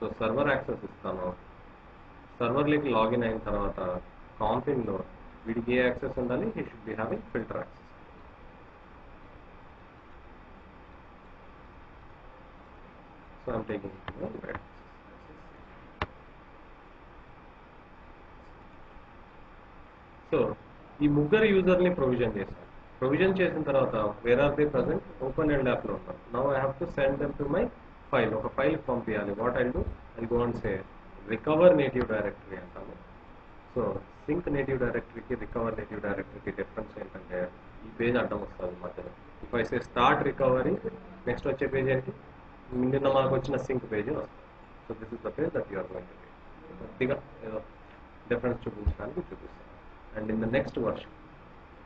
Speaker 1: so server access ఇస్తాను సర్వర్లోకి login అయిన తర్వాత కాంపిన్లో వీడికి ఏ యాక్సెస్ ఉండాలి he should be having filter access so I'm taking you know, so ఈ ముగ్గురు యూజర్ని ప్రొవిజన్ చేశారు ప్రొవిజన్ చేసిన తర్వాత where are the present open and యాప్లో ఉంటాను now I have to send them to my file ఒక ఫైల్ పంపించాలి what I do I gone and say recover native directory అంటాము సో సింక్ నేటివ్ డైరెక్టరీకి recover native డైరెక్టరీకి difference ఏంటంటే ఈ page అడ్డం వస్తుంది మధ్యలో if I say start recovery next వచ్చే పేజ్ ఏంటి ninde namaku vachina sync page so this is the page that you are going to be big difference chupinchadaniki chupistanu and in the next version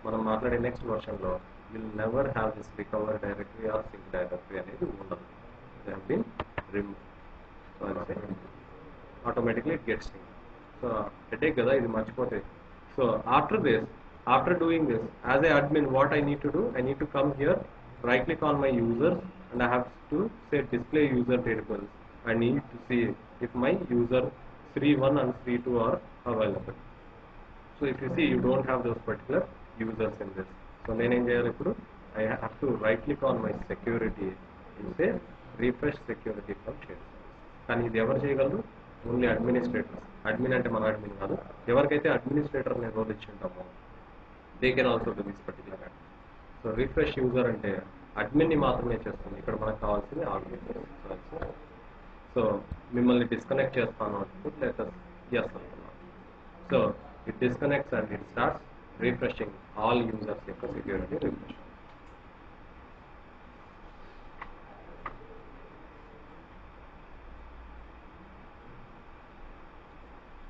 Speaker 1: manam maatlade next version lo will never have this recover directory or sync directory anedi undadu they have been removed so i automatically it gets synced so headache kada idi marchipothe so after this after doing this as an admin what i need to do i need to come here right click on my users and i have to say display user variable I need to see if my user 3.1 and 3.2 are available. So if you see you don't have those particular users in this. So then I have to right click on my security and say refresh security from shared ఇది ఎవరు చేయగలరు only administrator admin అంటే మన admin కాదు ఎవరికైతే administrator నేను they can also do this particular so refresh user అంటే admin ni matter me chest ni. Ikar mana kawal So mimali disconnect chest pan on. Let us So it disconnects and it starts refreshing all users ekko security refresh.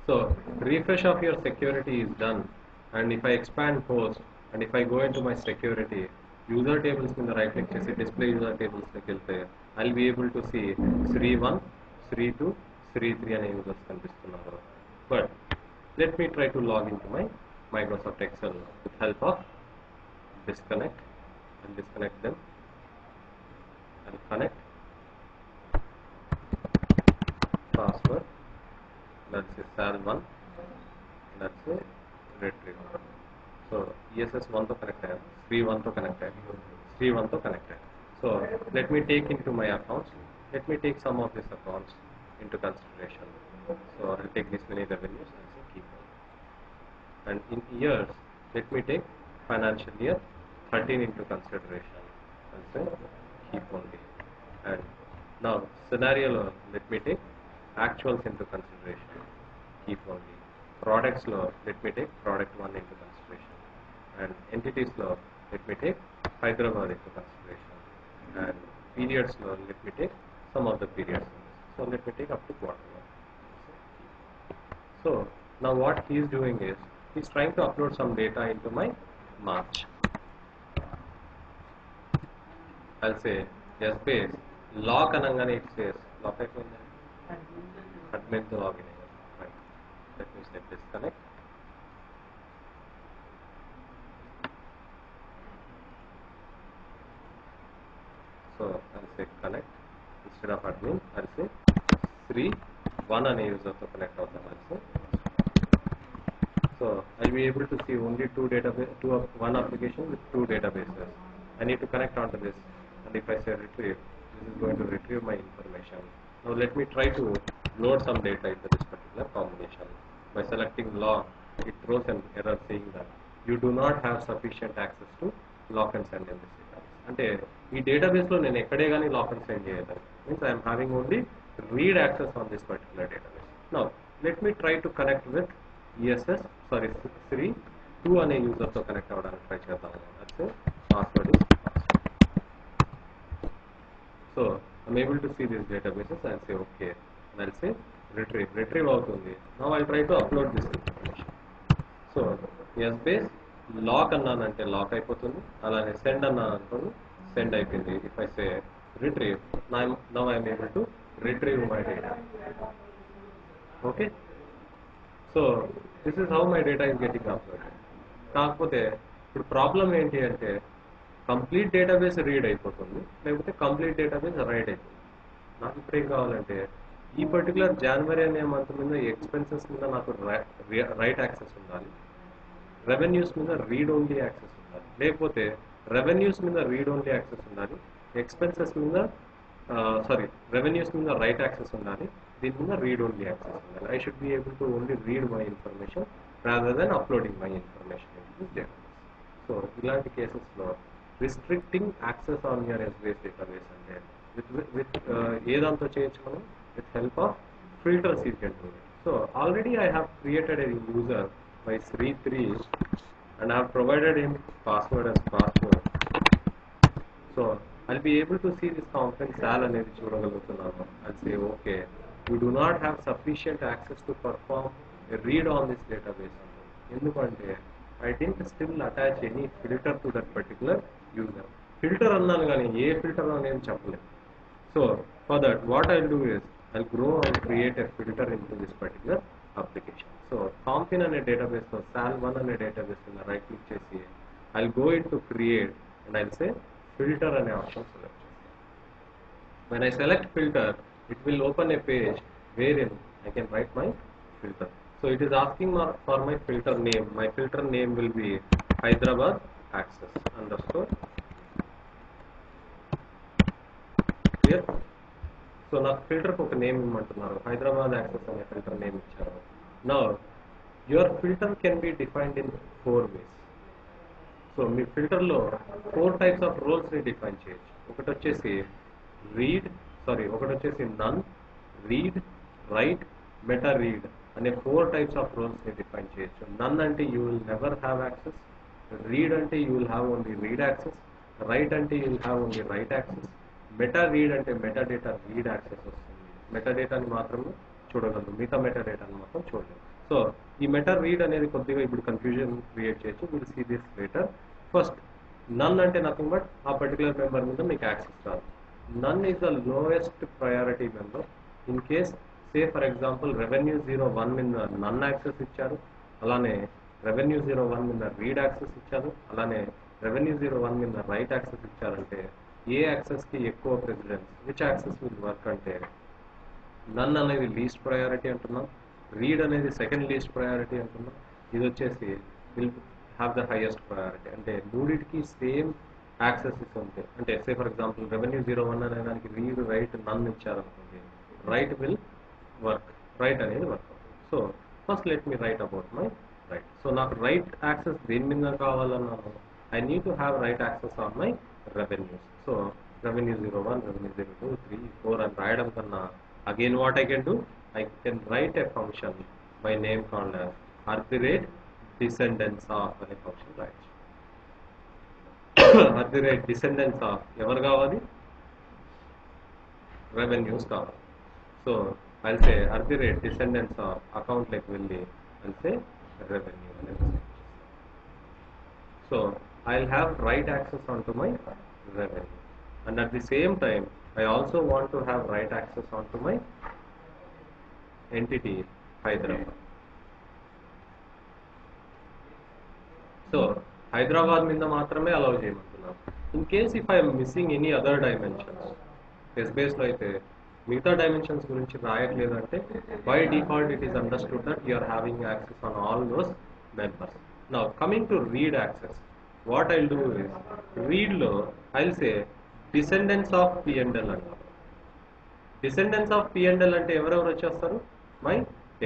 Speaker 1: So refresh of your security is done. And if I expand host and if I go into my security, user tables in the right click చేసి display user tables లక వెళ్తే I'll be able to see Sri 1, Sri 2, Sri 3 అనే but let me try to log into my Microsoft Excel with help of disconnect and disconnect them and connect password let's say sal1 let's say so ESS1 to connect tab, one to connect tab, one to connect
Speaker 2: So let me take into my accounts,
Speaker 1: let me take some of these accounts into consideration. So I will take this many revenues as a key point. And in years, let me take financial year 13 into consideration as a key point. And now scenario, let me take actuals into consideration, key point.
Speaker 2: Products law,
Speaker 1: let me take product 1 into and entities law, let me take Hyderabad into consideration. And periods law, let me take some of the periods. So let me take up to Guatemala. So now what he is doing is, he is trying to upload some data into my March. I'll say yes base log anangani it says log అయిపోయిందా admin to login right let me disconnect So I'll say connect instead of admin. I'll say three one and user to connect out also. So I'll be able to see only two database, two one application with two databases. I need to connect onto this, and if I say retrieve, this is going to retrieve my information. Now let me try to load some data into this particular combination. By selecting log, it throws an error saying that you do not have sufficient access to lock and send in this అంటే ఈ డేటాబేస్లో నేను ఎక్కడే కానీ locker send చేయలేదు means I'm having only read access on this particular database now let me try to connect with ESS sorry three two అనే తో connect అవ్వడానికి ట్రై చేద్దాం password so I'm able to see this databases I say okay అనేసి say retrieve retrieve అవుతుంది now I try to upload this information so yes base lock అన్నానంటే lock అయిపోతుంది అలానే send అన్నాను అనుకోండి సెండ్ అయిపోయింది if I say retrieve now I'm able to retrieve my data okay so this is how my data is getting uploaded కాకపోతే ఇప్పుడు problem ఏంటి అంటే కంప్లీట్ డేటాబేస్ రీడ్ అయిపోతుంది లేకపోతే కంప్లీట్ డేటాబేస్ రైట్ అయిపోతుంది నాకు ఇప్పుడు ఏం కావాలంటే ఈ పర్టికులర్ జనవరి అనే మంత్ మీద ఎక్స్పెన్సెస్ మీద నాకు రైట్ యాక్సెస్ ఉండాలి రెవెన్యూస్ మీద రీడ్ ఓన్లీ యాక్సెస్ ఉండాలి లేకపోతే రెవెన్యూస్ మీద రీడ్ ఓన్లీ యాక్సెస్ ఉండాలి ఎక్స్పెన్సెస్ మీద సారీ రెవెన్యూస్ మీద రైట్ యాక్సెస్ ఉండాలి దీని మీద రీడ్ ఓన్లీ యాక్సెస్ ఉండాలి I should be able to only read my information rather than uploading my information so ఇలాంటి కేసెస్లో restricting access on your SBS database అంటే విత్ విత్ ఏ దాంతో చేయొచ్చు మనం with help of filter you so already I have created a user by Sri3 and I have provided him password as password. So I'll be able to see this conference sal అనేది చూడగలుగుతున్నాను I'll say okay you do not have sufficient access to perform a read on this database In the ఎందుకంటే I didn't still attach any filter to that particular user. Filter అన్నాను కానీ ఏ filter అని chapule. So for that what what I do is I grow and create a filter in to this particular application so థాంపిన్ అనే database లో సాల్ one అనే database డేటాబేస్లో రైట్ క్లిక్ చేసి I go in to create and I say filter అనే option select చేస్తాను when I select filter it will open a page where in I can write my filter so it is asking for my filter name my filter name will be Hyderabad access underscore clear so నాకు ఫిల్టర్కి ఒక name ఇవ్వమంటున్నారు Hyderabad access అనే filter name ఇచ్చారు Now, your filter can be defined in four ways. So మీ ఫిల్టర్లో four types of ని define చేయొచ్చు ఒకటి వచ్చేసి రీడ్ సారీ ఒకటి వచ్చేసి none read write meta read అనే ఫోర్ టైప్స్ ఆఫ్ రోల్స్ ని డిఫైన్ చేయొచ్చు నన్ అంటే you will never have access read అంటే you will have only read access write అంటే you will have only write access meta read అంటే meta data read access వస్తుంది meta డేటాని మాత్రమే చూడగలదు మిగతా మెటర్ రేట్ అని మాత్రం చూడలేదు సో ఈ మెటర్ రీడ్ అనేది కొద్దిగా ఇప్పుడు కన్ఫ్యూజన్ క్రియేట్ చేయొచ్చు మీరు సీ దిస్ ఫస్ట్ నన్ అంటే నథింగ్ బట్ ఆ పర్టికులర్ మెంబర్ మీద మీకు యాక్సెస్ రాదు none is the lowest priority member in case say for example revenue zero one మీద నన్ యాక్సెస్ ఇచ్చారు అలానే రెవెన్యూ జీరో వన్ మీద రీడ్ యాక్సెస్ ఇచ్చారు అలానే రెవెన్యూ జీరో వన్ మీద రైట్ యాక్సెస్ ఇచ్చారంటే ఏ యాక్సెస్కి ఎక్కువ precedence which access will work అంటే నన్ అనేది లీస్ట్ ప్రయారిటీ అంటున్నాం రీడ్ అనేది సెకండ్ లీస్ట్ ప్రయారిటీ అంటున్నాం ఇది వచ్చేసి will have the highest priority అంటే మూడిటికి సేమ్ యాక్సెస్ ఉంటే అంటే say for example revenue zero one అనే దానికి రీడ్ రైట్ నన్ ఇచ్చారనుకోండి రైట్ విల్ వర్క్ రైట్ అనేది work so first let me write about my write so నాకు రైట్ యాక్సెస్ దేని మీద కావాలన్నాను I need to have write access on my revenues so revenue zero one revenue zero two three four అని రాయడం కన్నా again what I can do I can write a function by name called as arbitrate descendants of a function right arbitrate descendants of ever kavali so I'll say arbitrate descendants of account like velli I'll say revenue so I'll have write access onto my revenue and at the same time I also want to have write access onto my entity Hyderabad. So Hyderabad minda matrame allow చేయమంటున్నాను in case if I'm missing any other dimensions ఎస్బేస్లో అయితే మిగతా dimensions గురించి రాయట్లేదు అంటే by default it is understood that you're having access on all those members నా coming to read access what I'll do is రీడ్లో I'll say descendants of P and L అంట descendants of P and L అంటే ఎవరెవరు వచ్చేస్తారు my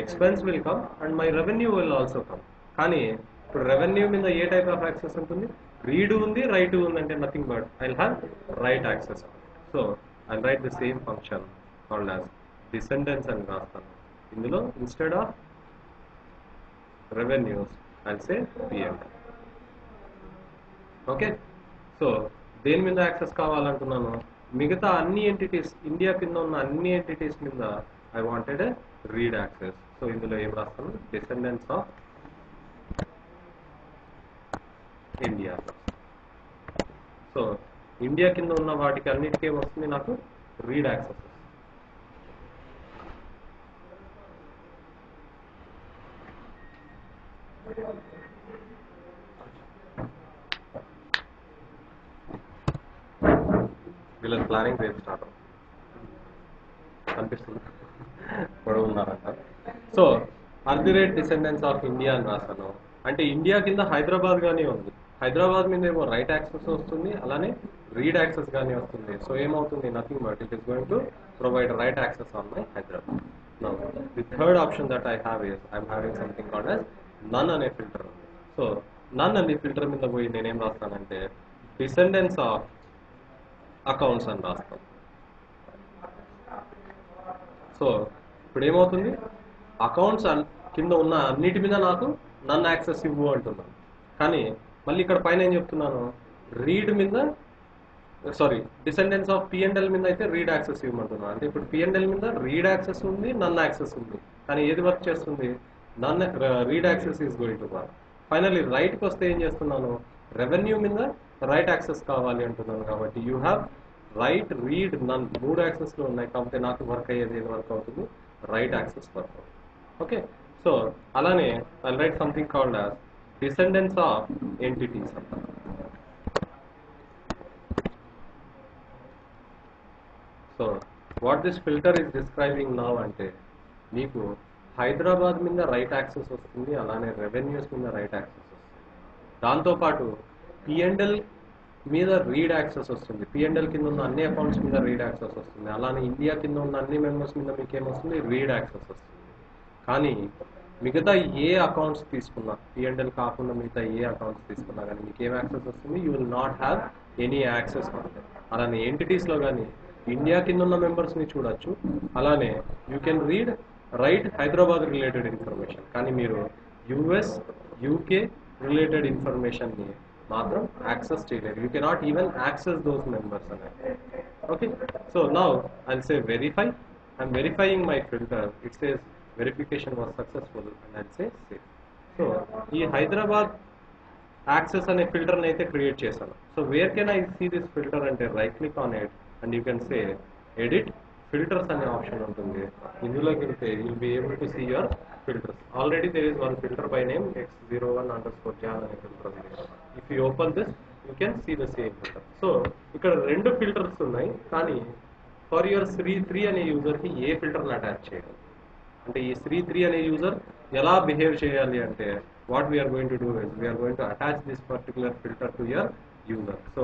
Speaker 1: expense will come and my revenue will also come కానీ ఇప్పుడు revenue మీద ఏ టైప్ ఆఫ్ యాక్సెస్ ఉంటుంది రీడ్ ఉంది రైట్ ఉంది అంటే nothing but I have write access so I write the same function called as descendants అని రాస్తాను ఇందులో instead of revenues and say P and L okay so దేని మీద యాక్సెస్ కావాలంటున్నాను మిగతా అన్ని ఎంటిటీస్ ఇండియా కింద ఉన్న అన్ని ఎంటిటీస్ మీద I wanted read access so ఇందులో ఏం రాస్తాను descendants of India so India కింద ఉన్న వాటికి అన్నిటికీ వస్తుంది నాకు రీడ్ యాక్సెస్ ప్లానింగ్ చేస్తున్నారు కనిపిస్తుంది పొడవున్నారంట సో అర్దిరేట్ డిసెండెన్స్ ఆఫ్ ఇండియా అని రాశాను అంటే ఇండియా కింద హైదరాబాద్ కానీ ఉంది హైదరాబాద్ మీద ఏమో రైట్ యాక్సెస్ వస్తుంది అలానే రీడ్ యాక్సెస్ కానీ వస్తుంది సో ఏమవుతుంది nothing but it is going to provide write access on my Hyderabad the third option that I have is I'm having something called as none అనే ఫిల్టర్ ఉంది సో నన్ అనే filter మీద పోయి నేనేం రాస్తానంటే descendants of accounts అని రాస్తాం so ఇప్పుడు ఏమవుతుంది అకౌంట్స్ కింద ఉన్న అన్నిటి మీద నాకు నన్ను యాక్సెస్ ఇవ్వు అంటున్నాను కానీ మళ్ళీ ఇక్కడ పైన ఏం చెప్తున్నాను రీడ్ మీద సారీ డిసెండెన్స్ ఆఫ్ పిఎన్ఎల్ మీద అయితే రీడ్ యాక్సెస్ ఇవ్వమంటున్నాను అంటే ఇప్పుడు పిఎన్ఎల్ మీద రీడ్ యాక్సెస్ ఉంది నన్ యాక్సెస్ ఉంది కానీ ఏది వర్క్ చేస్తుంది none read access is going to bar finally రైట్కి వస్తే ఏం చేస్తున్నాను రెవెన్యూ మీద రైట్ యాక్సెస్ కావాలి అంటున్నాను కాబట్టి you have write read none మూడు యాక్సెస్లు ఉన్నాయి కాబట్టి నాకు వర్క్ అయ్యేది ఏది వర్క్ అవుతుంది write access work okay so అలానే I write something called as descendants of entities అంట so what this filter is describing now అంటే మీకు హైదరాబాద్ మీద రైట్ యాక్సెస్ వస్తుంది అలానే రెవెన్యూస్ మీద రైట్ యాక్సెస్ వస్తుంది దాంతోపాటు పిఎండ్ఎల్ మీద రీడ్ యాక్సెస్ వస్తుంది పిఎండ్ఎల్ కింద ఉన్న అన్ని అకౌంట్స్ మీద రీడ్ యాక్సెస్ వస్తుంది అలానే ఇండియా కింద ఉన్న అన్ని మెంబర్స్ మీద మీకు ఏమొస్తుంది రీడ్ యాక్సెస్ వస్తుంది కానీ మిగతా ఏ అకౌంట్స్ తీసుకున్నా పిఎండ్ఎల్ కాకుండా మిగతా ఏ అకౌంట్స్ తీసుకున్నా కానీ మీకు ఏం యాక్సెస్ వస్తుంది you will not have any access అలానే ఎంటిటీస్లో కానీ ఇండియా కింద ఉన్న మెంబర్స్ని చూడొచ్చు అలానే you can read write Hyderabad related information కానీ మీరు యుఎస్ యూకే రిలేటెడ్ ఇన్ఫర్మేషన్ని మాత్రం యాక్సెస్ చేయలేదు you cannot even access those members అనేది ఓకే సో నా I say verify I'm verifying my filter it says verification was successful and I say save so ఈ Hyderabad access అనే ఫిల్టర్ని అయితే క్రియేట్ చేశాను so where can I see this filter అంటే right click on it and you can say edit filters అనే option ఉంటుంది ఇందులోకి వెళ్తే you'll be able to see your filters already there is one filter by name X zero one underscore John అనే filter if you open this you can see the same so ఇక్కడ రెండు filters ఉన్నాయి కానీ for your Sri three అనే యూజర్కి ఏ ఫిల్టర్ని attach చేయాలి అంటే ఈ శ్రీ త్రీ అనే యూజర్ ఎలా బిహేవ్ చేయాలి అంటే what we're going to do is we're going to attach this particular filter to your user so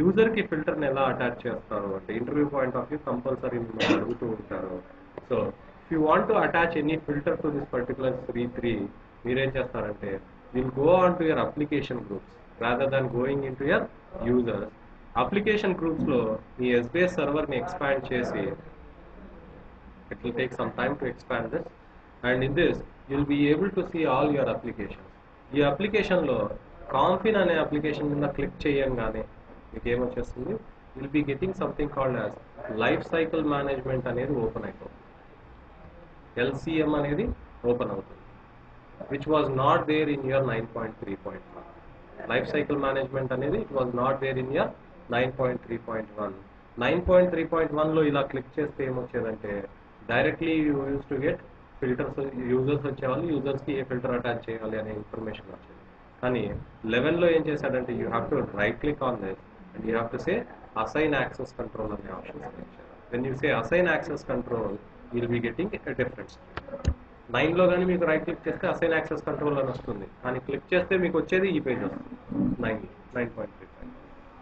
Speaker 1: యూజర్కి ఫిల్టర్ని ఎలా అటాచ్ చేస్తారు అంటే interview point of view compulsory అడుగుతూ ఉంటారు so if you want to attach any filter to this particular Sri three మీరేం చేస్తారంటే go go to your application application rather than going in to your users application గ్రూప్స్లో మీ Essbase ని expand చేసి it will take some time to expand this and in this you'll be able to see all your application ఈ అప్లికేషన్లో కాన్ఫిన్ అనే application కింద click చేయంగానే మీకు ఏమొచ్చేస్తుంది will be getting something called as life cycle management అనేది ఓపెన్ అయిపోతుంది ఎల్సీఎం అనేది ఓపెన్ అవుతుంది which was not there in year nine point three point one life cycle management అనేది it was not there in year nine point three point one nine point three point వన్లో ఇలా click చేస్తే ఏమొచ్చేదంటే directly use to get filters users వచ్చేవాళ్ళు యూజర్స్కి ఏ filter attach చేయాలి అనే ఇన్ఫర్మేషన్ వచ్చేది కానీ లెవెన్లో ఏం చేశాడంటే you have to right click on this and you have to say assign access control అనే options when you say assign access control will be getting difference నైన్లో కానీ మీకు రైట్ క్లిక్ చేస్తే అసైన్ యాక్సెస్ కంట్రోల్ అని వస్తుంది కానీ click చేస్తే మీకు వచ్చేది ఈ page nine nine point three five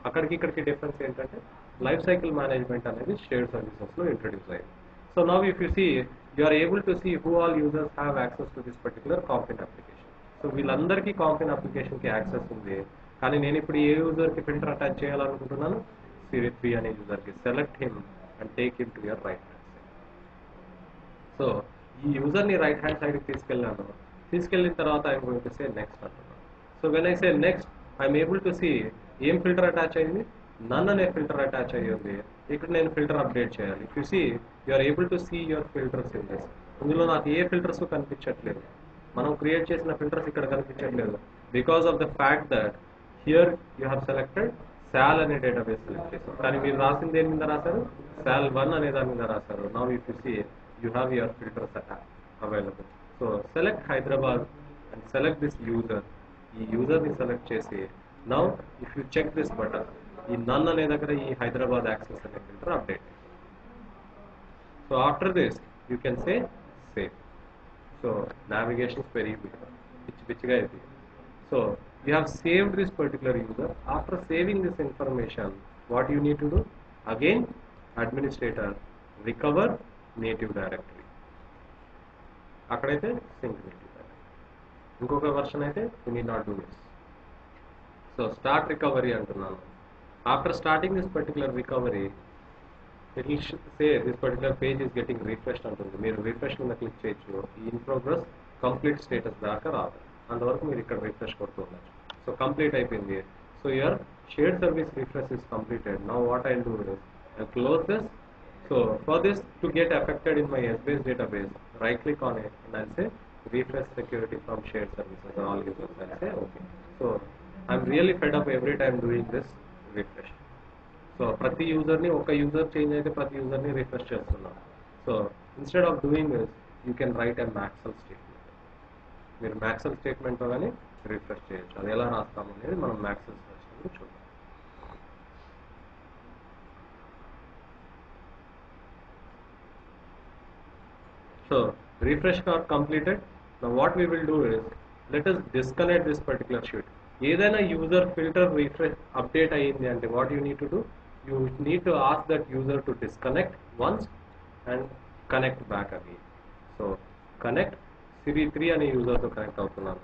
Speaker 1: అక్కడికి ఇక్కడికి డిఫరెన్స్ ఏంటంటే లైఫ్ సైకిల్ మేనేజ్మెంట్ అనేది షేర్ సర్వీసెస్లో ఇంట్రడ్యూస్ అయ్యింది so now if you see you are able to see who all users have access to this particular కాంపిన్ అప్లికేషన్ సో వీళ్ళందరికీ కాంపిన్ అప్లికేషన్కి యాక్సెస్ ఉంది కానీ నేను ఇప్పుడు ఏ యూజర్కి ఫిల్టర్ అటాచ్ చేయాలనుకుంటున్నాను సిరీస్ బి అనే యూజర్కి select him and take him to your right so ఈ యూజర్ని రైట్ హ్యాండ్ సైడ్కి తీసుకెళ్ళాను తీసుకెళ్ళిన తర్వాత I'm going to say next అంటున్నాను so when I say next I'm able to see ఏం ఫిల్టర్ అటాచ్ అయింది నన్ అనే ఫిల్టర్ అటాచ్ అయ్యింది ఇక్కడ నేను ఫిల్టర్ అప్డేట్ చేయాలి you see you are able to see your filters in this ఇందులో నాకు ఏ ఫిల్టర్స్ కనిపించట్లేదు మనం క్రియేట్ చేసిన ఫిల్టర్స్ ఇక్కడ కనిపించట్లేదు because of the fact that here you have selected శాల్ అనే డేటాబేస్ సెలెక్ట్ చేశారు కానీ మీరు రాసింది దేని మీద రాశారు శాల్ వన్ అనే దాని మీద రాశారు నా you see you have your filter filters available. So select Hyderabad and select this user. ఈ యూజర్ని సెలెక్ట్ చేసి now if you check this button ఈ నన్ అనే దగ్గర ఈ హైదరాబాద్ యాక్సెస్ అనే filter update so after this you can say save so navigations very పిచ్ పిచ్గా ఇది so you have saved this particular user after saving this information what you need to do again administrator recover native directory అక్కడైతే sync native directory ఇంకొక version అయితే you not do this so start recovery అంటున్నాను after starting this particular recovery it will say this particular page is getting refresh అంటుంది మీరు refresh మీద click చేయొచ్చు in progress complete status దాకా రాదు అంతవరకు మీరు ఇక్కడ రిఫ్రెష్ కొడుతూ ఉన్నారు సో కంప్లీట్ అయిపోయింది so your share service refresh is completed నా what I do close this So for this to get affected in my SBS database, right click on it and I'll say refresh security from shared services or all users. I'll say okay. So
Speaker 2: I'm really fed up every time doing
Speaker 1: this refresh. So ప్రతి యూజర్ని ఒక user change అయితే ప్రతి యూజర్ని refresh చేస్తున్నాం so instead of doing this you can write a MaxL statement మీరు MaxL స్టేట్మెంట్తో కానీ refresh చేయొచ్చు అది ఎలా రాస్తాం అనేది మనం మ్యాక్సల్ స్టేట్మెంట్ చూద్దాం So refresh are completed. Now what we will do is let us disconnect this particular sheet. Either a user filter refresh update in the what you need to do? You need to ask that user to disconnect once and connect back again. So connect CV3 and a user to connect out. to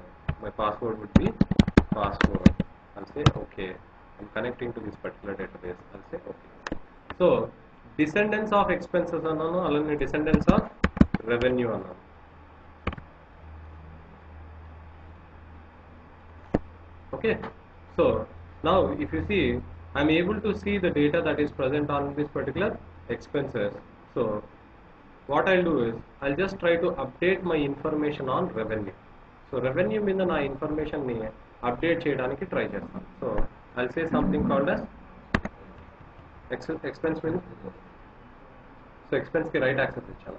Speaker 1: My password would be password. I'll say okay. I'm connecting to this particular database. I'll say okay. So descendants of expenses are no, no, descendants of revenue amount. Okay, so now if you see, I am able to see the data that is present on this particular expenses. So what I'll do is I'll just try to update my information on revenue. So revenue means na information ni update cheyadaniki try chestam. So I'll say something called as expense expense so expense ki right access ichchala.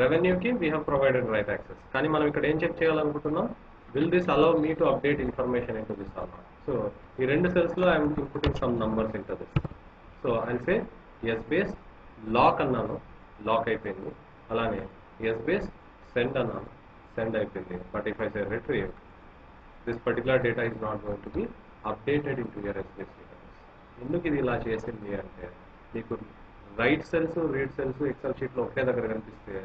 Speaker 1: రెవెన్యూకి we have provided write access కానీ మనం ఇక్కడ ఏం check చేయాలనుకుంటున్నాం will this allow me to update information into this అలా so ఈ రెండు సెల్స్లో I'm inputting some numbers into this so and say yes base lock అన్నాను లాక్ అయిపోయింది అలానే ఎస్ బేస్ సెండ్ అన్నాను సెండ్ అయిపోయింది but if I say retrieve this particular data is not going to be updated to your Essbase ఎందుకు ఇది ఇలా చేసింది అంటే మీకు write cells read cells Excel షీట్లో ఒకే దగ్గర కనిపిస్తే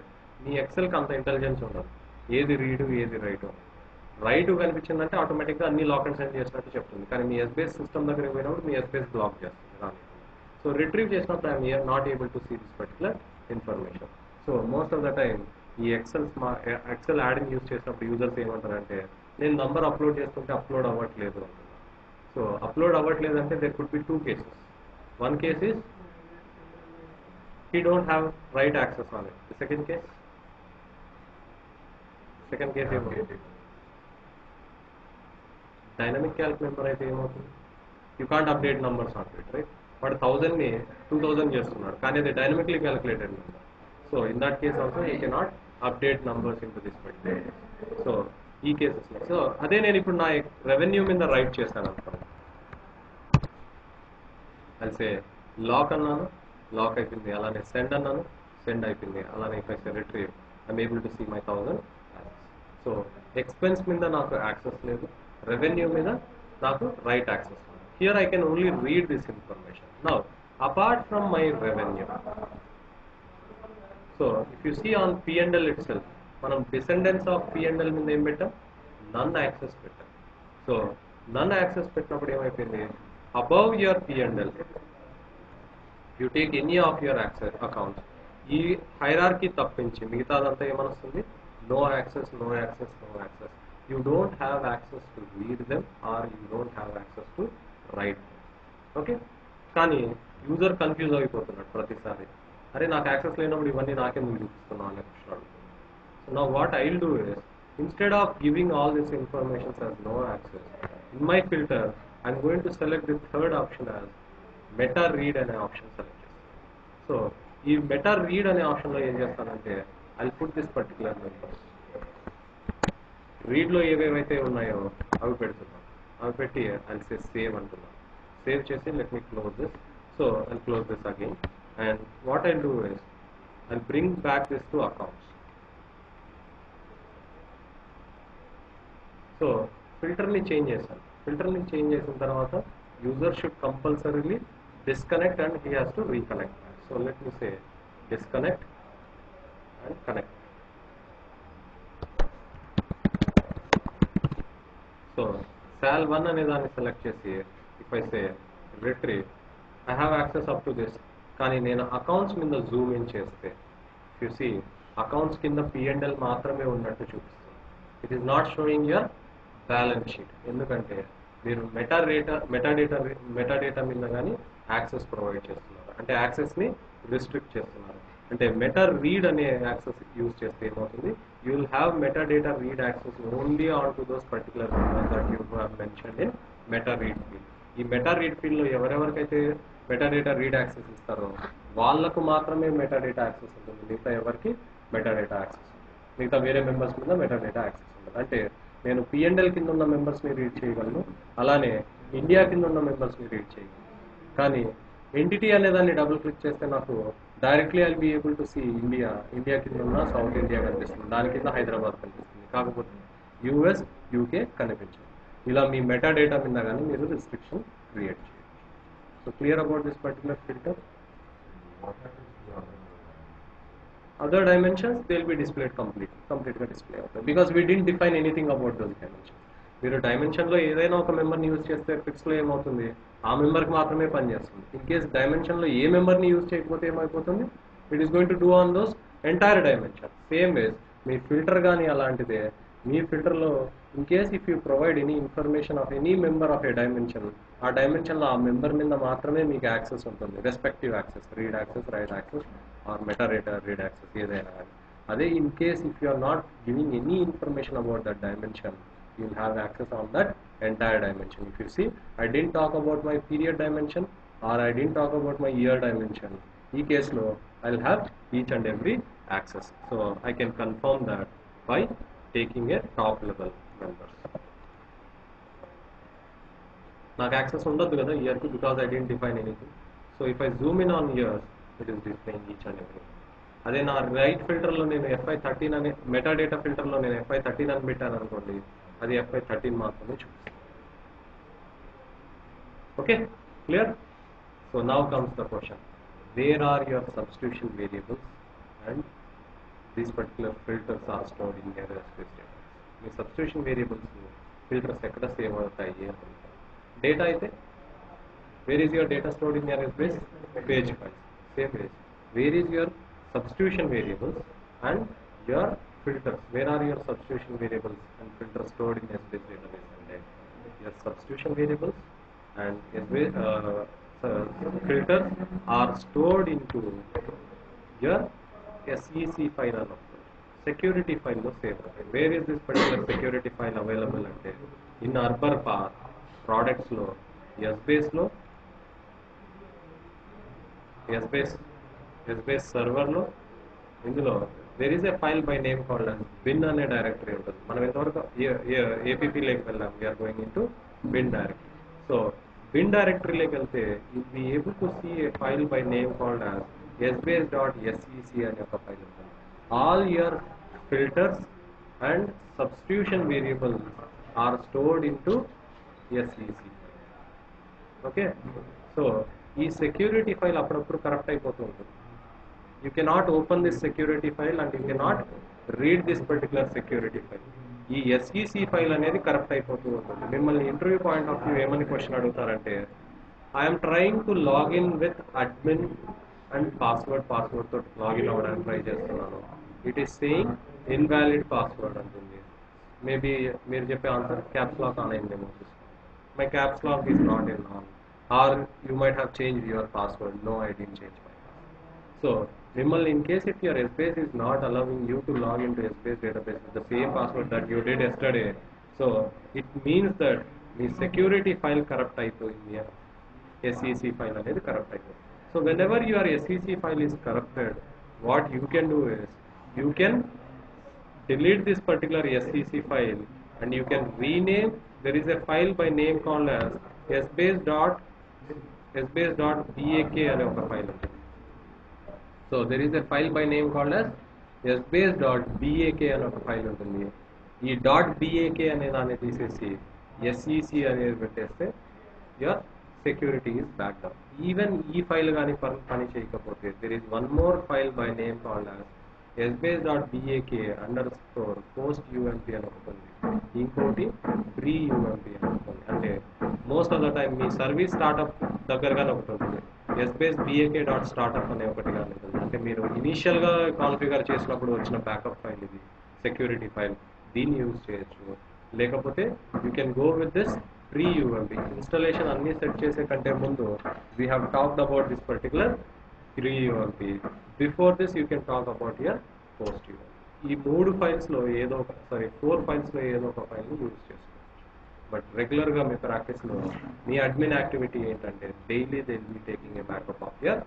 Speaker 1: నీ ఎక్సెల్కి అంత ఇంటెలిజెన్స్ ఉండదు ఏది రీడు ఏది రైటు రైట్ కనిపించిందంటే ఆటోమేటిక్గా అన్ని లాక్ అండ్ సెండ్ చేసినట్టు చెప్తుంది కానీ మీ ఎస్బీఎస్ సిస్టమ్ దగ్గర పోయినప్పుడు మీ ఎస్బీఎస్ బ్లాక్ చేస్తుంది రాని సో రిట్రీవ్ చేసినప్పుడు I'm not able to see this particular information so most of the time ఈ ఎక్సెల్ మా ఎక్సెల్ యాడింగ్ యూస్ చేసినప్పుడు యూజర్స్ ఏమంటారంటే నేను నంబర్ అప్లోడ్ చేస్తుంటే అప్లోడ్ అవ్వట్లేదు సో అప్లోడ్ అవ్వట్లేదు అంటే there could be two cases one case is he don't have write access on it second case second case ఏమవుతుంది డైనమిక్ క్యాలిక్యులేటర్ అయితే ఏమవుతుంది you can't update numbers on right వాడు థౌజండ్ని two thousand చేస్తున్నాడు కానీ అది dynamically calculated number so in that case also you cannot update numbers in this so ఈ కేసెస్లో so అదే నేను ఇప్పుడు నా రెవెన్యూ మీద రైట్ చేశాను అనుకో అల్సే లాక్ అన్నాను లాక్ అయిపోయింది అలానే సెండ్ అన్నాను సెండ్ అయిపోయింది అలానే if I retrieve I'm able to see my thousand so expense మీద నాకు యాక్సెస్ లేదు రెవెన్యూ మీద నాకు రైట్ యాక్సెస్ ఉంది here I can only read this information నా apart from my revenue so if you see on P and L itself మనం descendants of P and L మీద ఏం పెట్టాం నన్ యాక్సెస్ పెట్టాం సో నన్ యాక్సెస్ పెట్టినప్పుడు ఏమైపోయింది above your P and L you take any of your access accounts ఈ hierarchy తప్పించి మిగతాదంతా ఏమనొస్తుంది no access no access no access you don't have access to read them or you don't have access to write okay కానీ user confuse అయిపోతున్నాడు ప్రతిసారి అరే నాకు access లేనప్పుడు ఇవన్నీ నాకెందుకు చూపిస్తున్నావు అనే క్వశ్చన్ అడుగుతున్నాడు సో నా what I do is instead of giving all this information as no access in my filter I'm going to select the third option as meta read అనే ఆప్షన్ సెలెక్ట్ చేస్తాను so ఈ meta read అనే ఆప్షన్లో ఏం చేస్తానంటే I'll put this particular వీటిలో ఏవేవైతే ఉన్నాయో అవి పెడుతున్నాం అవి పెట్టి అండ్ సే సేవ్ అంటున్నాం సేవ్ చేసి let me close this so I close this again and what I do is I bring back this to accounts so ఫిల్టర్ని చేంజ్ చేశాను ఫిల్టర్ని చేంజ్ చేసిన తర్వాత user should compulsorily disconnect and he has to reconnect so let me say disconnect connect so So one అనే దాన్ని సెలెక్ట్ చేసి if I say retrieve I have access up to this కానీ నేను అకౌంట్స్ మీద జూమ్ ఇన్ చేస్తే చూసి accounts కింద పిఎన్ఎల్ మాత్రమే ఉన్నట్టు చూపిస్తుంది it is not showing your balance sheet ఎందుకంటే మీరు మెటా డేటా మెటాడేటా మెటాడేటా మీద కానీ యాక్సెస్ ప్రొవైడ్ చేస్తున్నారు అంటే యాక్సెస్ని రిస్ట్రిక్ట్ చేస్తున్నారు అంటే మెటా రీడ్ అనే యాక్సెస్ యూజ్ చేస్తే ఏమవుతుంది you will have meta data read access only on to those particular that you mention in meta read field ఈ మెటా రీడ్ లో ఎవరెవరికైతే మెటా డేటా రీడ్ యాక్సెస్ ఇస్తారో వాళ్ళకు మాత్రమే మెటా డేటా యాక్సెస్ ఉంటుంది మిగతా ఎవరికి మెటా డేటా యాక్సెస్ మిగతా వేరే మెంబర్స్ మీద మెటా డేటా యాక్సెస్ ఉంటుంది అంటే నేను పిఎన్ఎల్ కింద ఉన్న ని రీడ్ చేయగలను అలానే ఇండియా కింద ఉన్న మెంబర్స్ని రీడ్ చేయగలను కానీ ఎంటిటీ అనే దాన్ని డబుల్ క్లిక్ చేస్తే నాకు directly I'll be able to see India India కింద ఉన్న సౌత్ ఇండియా కనిపిస్తుంది దాని కింద హైదరాబాద్ కనిపిస్తుంది కాకపోతే యూఎస్ యూకే కనిపించదు ఇలా మీ మెటా డేటా మీద కానీ మీరు రిస్ట్రిక్షన్ క్రియేట్ చేయాలి so clear about this particular filter other dimensions Dil be display complete కంప్లీట్గా డిస్ప్లే ga display అవుతాయి because we didn't define anything about those dimensions మీరు డైమెన్షన్లో ఏదైనా ఒక మెంబర్ని యూజ్ చేస్తే ఫిక్స్లో ఏమవుతుంది ఆ మెంబర్కి మాత్రమే పనిచేస్తుంది ఇన్ కేస్ డైమెన్షన్లో ఏ మెంబర్ని యూజ్ చేయకపోతే ఏమైపోతుంది it is going to do on those entire dimension same ways మీ ఫిల్టర్ కానీ అలాంటిదే మీ ఫిల్టర్లో in case if you provide any information of any member of a dimension ఆ డైమెన్షన్లో ఆ మెంబర్ మీద మాత్రమే మీకు యాక్సెస్ ఉంటుంది respective access read access write access or మెటరేటర్ రీడ్ యాక్సెస్ ఏదైనా కానీ అదే in case if you are not giving any information about that dimension you will have access on that entire dimension if you see i didn't talk about my period dimension or i didn't talk about my year dimension in case no i will have each and every access so i can confirm that by taking a top level numbers నాకు access ఉండదు కదా year కి because identify నేను so if I zoom in on years it is displaying each and and అదే I write filter లో నేను FY thirteen అని meta data filter లో నేను ఎఫ్ఐ థర్టీన్ అని పెట్టాను అనుకోండి అది ఎఫ్ఐ థర్టీన్ మాత్రమే చూపిస్తుంది okay clear so now comes the question where are your substitution variables and these particular filters are stored in your space మీ సబ్స్టిట్యూషన్ వేరియబుల్స్ ఫిల్టర్స్ ఎక్కడ సేవ్ అవుతాయి డేటా అయితే where is your data stored in your base page file same page where is your substitution variables and your filters, where are your substitution variables and filters stored in SBase database? And your substitution variables and SBase uh, uh, filters are stored into your SEC file security file server. save where is this particular security file available ante in arbor path products lo sbase lo sbase sbase server the ఇందులో there is a file by name called as bin అనే directory ఉంటుంది మనం ఎంతవరకు ఏపీపీలోకి వెళ్ళాం we're going in to bin directory so bin డైరెక్టరీలోకి వెళ్తే we able to see a file by name called as Essbase dot SEC అనే ఒక ఫైల్ ఉంటుంది all your filters and substitution variable are stored in to SEC okay so ఈ security file అప్పుడప్పుడు correct అయిపోతూ ఉంటుంది not open this security file file you you not read this particular security file ఈ SEC file e అనేది correct అయిపోతూ ఉంటుంది మిమ్మల్ని interview point of view ఏమని క్వశ్చన్ అడుగుతారంటే I'm trying to login with admin and password password తో login అవ్వడానికి try చేస్తున్నాను it is saying invalid password అంటుంది మేబీ మీరు చెప్పే ఆన్సర్ క్యాప్స్ లాక్ ఆన్ అయిందేమో my caps lock is not in on or you might have change your password no I change my so Vimal, in case if your SBase is not allowing you to log into SBase database with the same ah. password that you did yesterday, so it means that the security file corrupt type in here, SEC file is corrupt type. So whenever your SEC file is corrupted, what you can do is you can delete this particular SEC file and you can rename. There is a file by name called as sbase dot sbase dot bak అనే So there is a file by name called as sbase.bak అని ఒక file ఉంటుంది ఈ dot BAK అనే దాన్ని తీసేసి SEC అనేది పెట్టేస్తే your security is backup even ఈ ఫైల్ కానీ పని చేయకపోతే there is one more file by name called Essbase dot BAK underscore post UMP అని ఉంటుంది ఇంకోటి ప్రీ యూఎంపీ అని ఉంటుంది అంటే మోస్ట్ ఆఫ్ ద టైం మీ సర్వీస్ స్టార్టప్ దగ్గర కానీ ఒకటి ఉంటుంది ఎస్బీఎస్ బిఏకే డాట్ స్టార్టప్ అనే ఒకటి కానీ అంటే మీరు ఇనీషియల్గా కాన్ఫిగర్ చేసినప్పుడు వచ్చిన బ్యాకప్ ఫైల్ ఇది సెక్యూరిటీ ఫైల్ దీన్ని యూజ్ చేయొచ్చు లేకపోతే you can go with this pre UMP installation అన్నీ సెట్ చేసే కంటే ముందు we have talked about this particular pre UMP before this you can talk about your post UMP ఈ మూడు ఫైల్స్లో ఏదో ఒక సారీ ఫోర్ ఫైల్స్లో ఏదో ఒక ఫైల్ని యూజ్ చేసుకోవచ్చు బట్ రెగ్యులర్గా మీ ప్రాక్టీస్లో మీ అడ్మిన్ యాక్టివిటీ ఏంటంటే daily they be taking a backup of your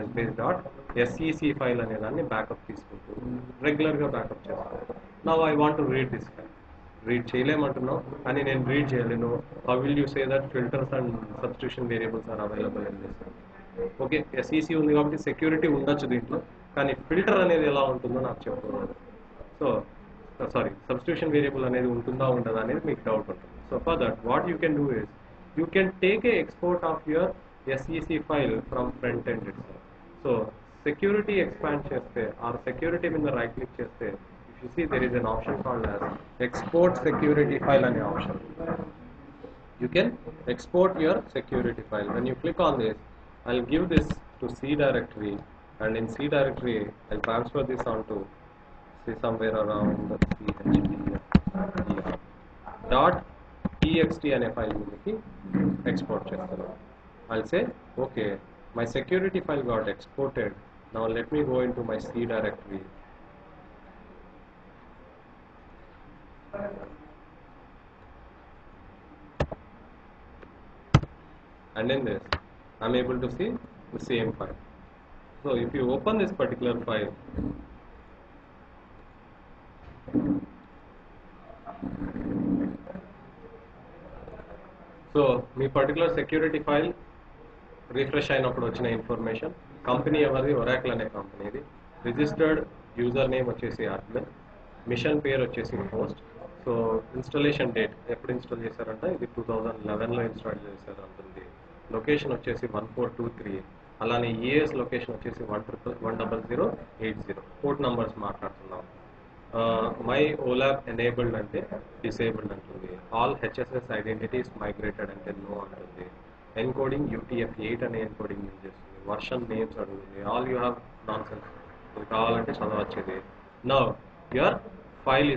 Speaker 1: Essbase dot SEC file అనే దాన్ని బ్యాకప్ తీసుకుంటూ రెగ్యులర్గా బ్యాకప్ చేస్తాను నా I want to read this file read చేయలేమంటున్నావు కానీ నేను రీడ్ చేయలేను how will you say that filters and subscription variables are available అని ఓకే ఎస్ఈసి ఉంది కాబట్టి సెక్యూరిటీ ఉండొచ్చు దీంట్లో కానీ ఫిల్టర్ అనేది ఎలా ఉంటుందో నాకు చెప్తున్నాను సో సారీ సబ్స్క్రిప్షన్ వేరియబుల్ అనేది ఉంటుందా ఉండదా అనేది మీకు డౌట్ ఉంటుంది so for that what you can do is you can take a export of your SEC file from front and it's So security expansion or security window the right click if you see there is an option called as export security file any option. You can export your security file. When you click on this, I'll give this to C directory and in C directory I'll transfer this on to say somewhere around the C dot txt and a file export I'll say okay my security file got exported now let me go into my C directory and in this I'm able to see the same file so if you open this particular file so my particular security file refresh అయినప్పుడు వచ్చిన information company ఎవరిది Oracle అనే కంపెనీది registered user name వచ్చేసి admin machine పేరు వచ్చేసి host so installation date ఎప్పుడు install చేశారంటే ఇది టూ థౌజండ్ లెవెన్లో ఇన్స్టాల్ చేశారు అంటుంది లొకేషన్ వచ్చేసి వన్ ఫోర్ టూ త్రీ అలానే ఈఎస్ లొకేషన్ వచ్చేసి one triple one double zero eight zero four numbers మాట్లాడుతున్నాం మై ఓలాబ్ ఎనేబుల్డ్ అంటే డిసేబుల్డ్ అంటుంది ఆల్ హెచ్ఎస్ఎస్ ఐడెంటిటీస్ మైగ్రేటెడ్ అంటే నో అంటుంది encoding UTF-8 and encoding use చేస్తుంది version names All you have have nonsense మీకు కావాలంటే చదవచ్చేది నా your file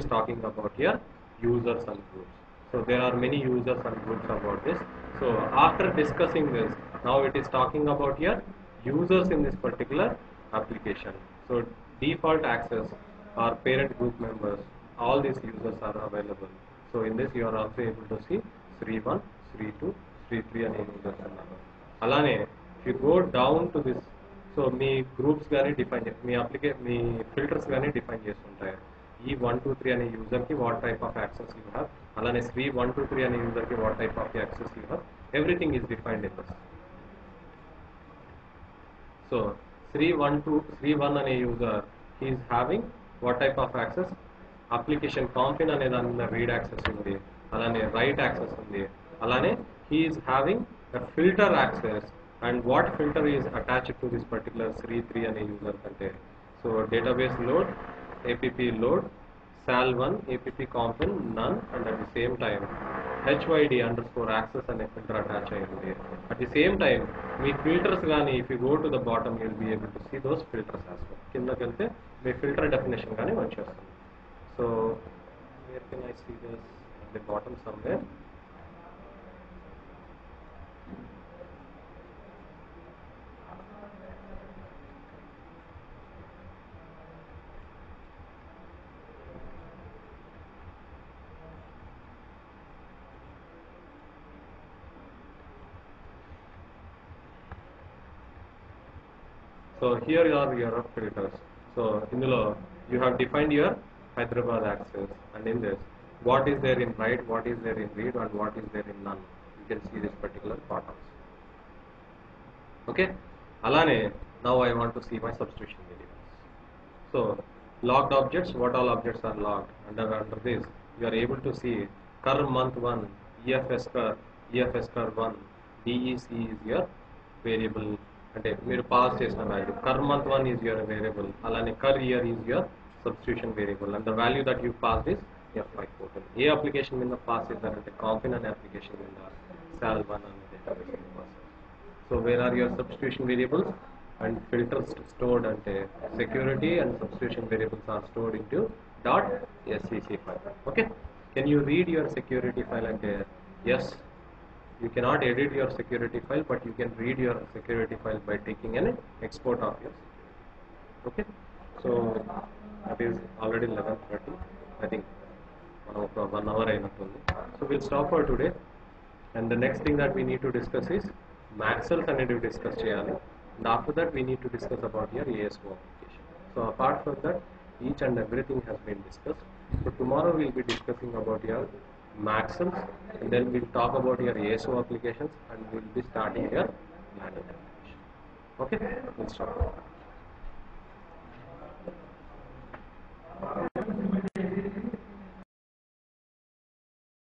Speaker 1: users and groups. So there are many users and groups about this. So after discussing this, now it is talking about your users in this particular application. So default access or parent group members, all these users are available. So in this you are also able to see Sri1, Sri2, three three అని చేస్తున్నాను అలానే
Speaker 2: you go down to
Speaker 1: this so మీ groups కానీ define మీ అప్లికే మీ filters కానీ define చేస్తుంటాయి ఈ వన్ టూ త్రీ అనే యూజర్కి what type of access you అలానే శ్రీ వన్ టూ త్రీ అనే యూజర్కి what type of access you everything is defined in so Sri one two Sri one అనే user he is having what type of access application కాంపిన్ అనే దాని మీద రీడ్ యాక్సెస్ ఉంది అలానే రైట్ యాక్సెస్ ఉంది అలానే he is having a filter access and what filter is attached to this particular 3 3 and user container. So database load, app load, sal1, app compen, none and at the same time hyd underscore access and a filter attached At the same time, with filters gaani, if you go to the bottom, you will be able to see those filters as well. Kinda kalte, we filter definition gaani So, where can I see this at the bottom somewhere? So here are your rough filters. So in the you have defined your Hyderabad axis and in this what is there in write, what is there in read and what is there in none. You can see this particular part also. Okay. Alane, now I want to see my substitution variables. So logged objects, what all objects are logged under, under this. You are able to see current month 1, EFS curve, EFS curve 1, DEC is your variable అంటే మీరు pass చేసిన value cur month one is your variable అలానే cur year is your substitution variable and the value that you pass is f i portal A application మీద pass చేశారంటే కాంఫిన్ అనే application మీద సాల్వన్ అనే డేటాబేస్ మీద pass so where are your substitution variables and filters stored అంటే security and substitution variables are stored in to dot SEC file okay can you read your security file అంటే yes you cannot edit your security file but you can read your security file by taking an export of yours okay so that is already 11.30 I think uh, one hour అయినట్టుంది so we'll stop for today and the next thing that we need to discuss is maxels అనేటివి discuss and after that we need to discuss about your ASO application so apart from that each and everything has been discussed so tomorrow we'll be discussing about your maxims and then we'll talk about your ASO applications and we'll be starting your planning application. Okay, we'll start.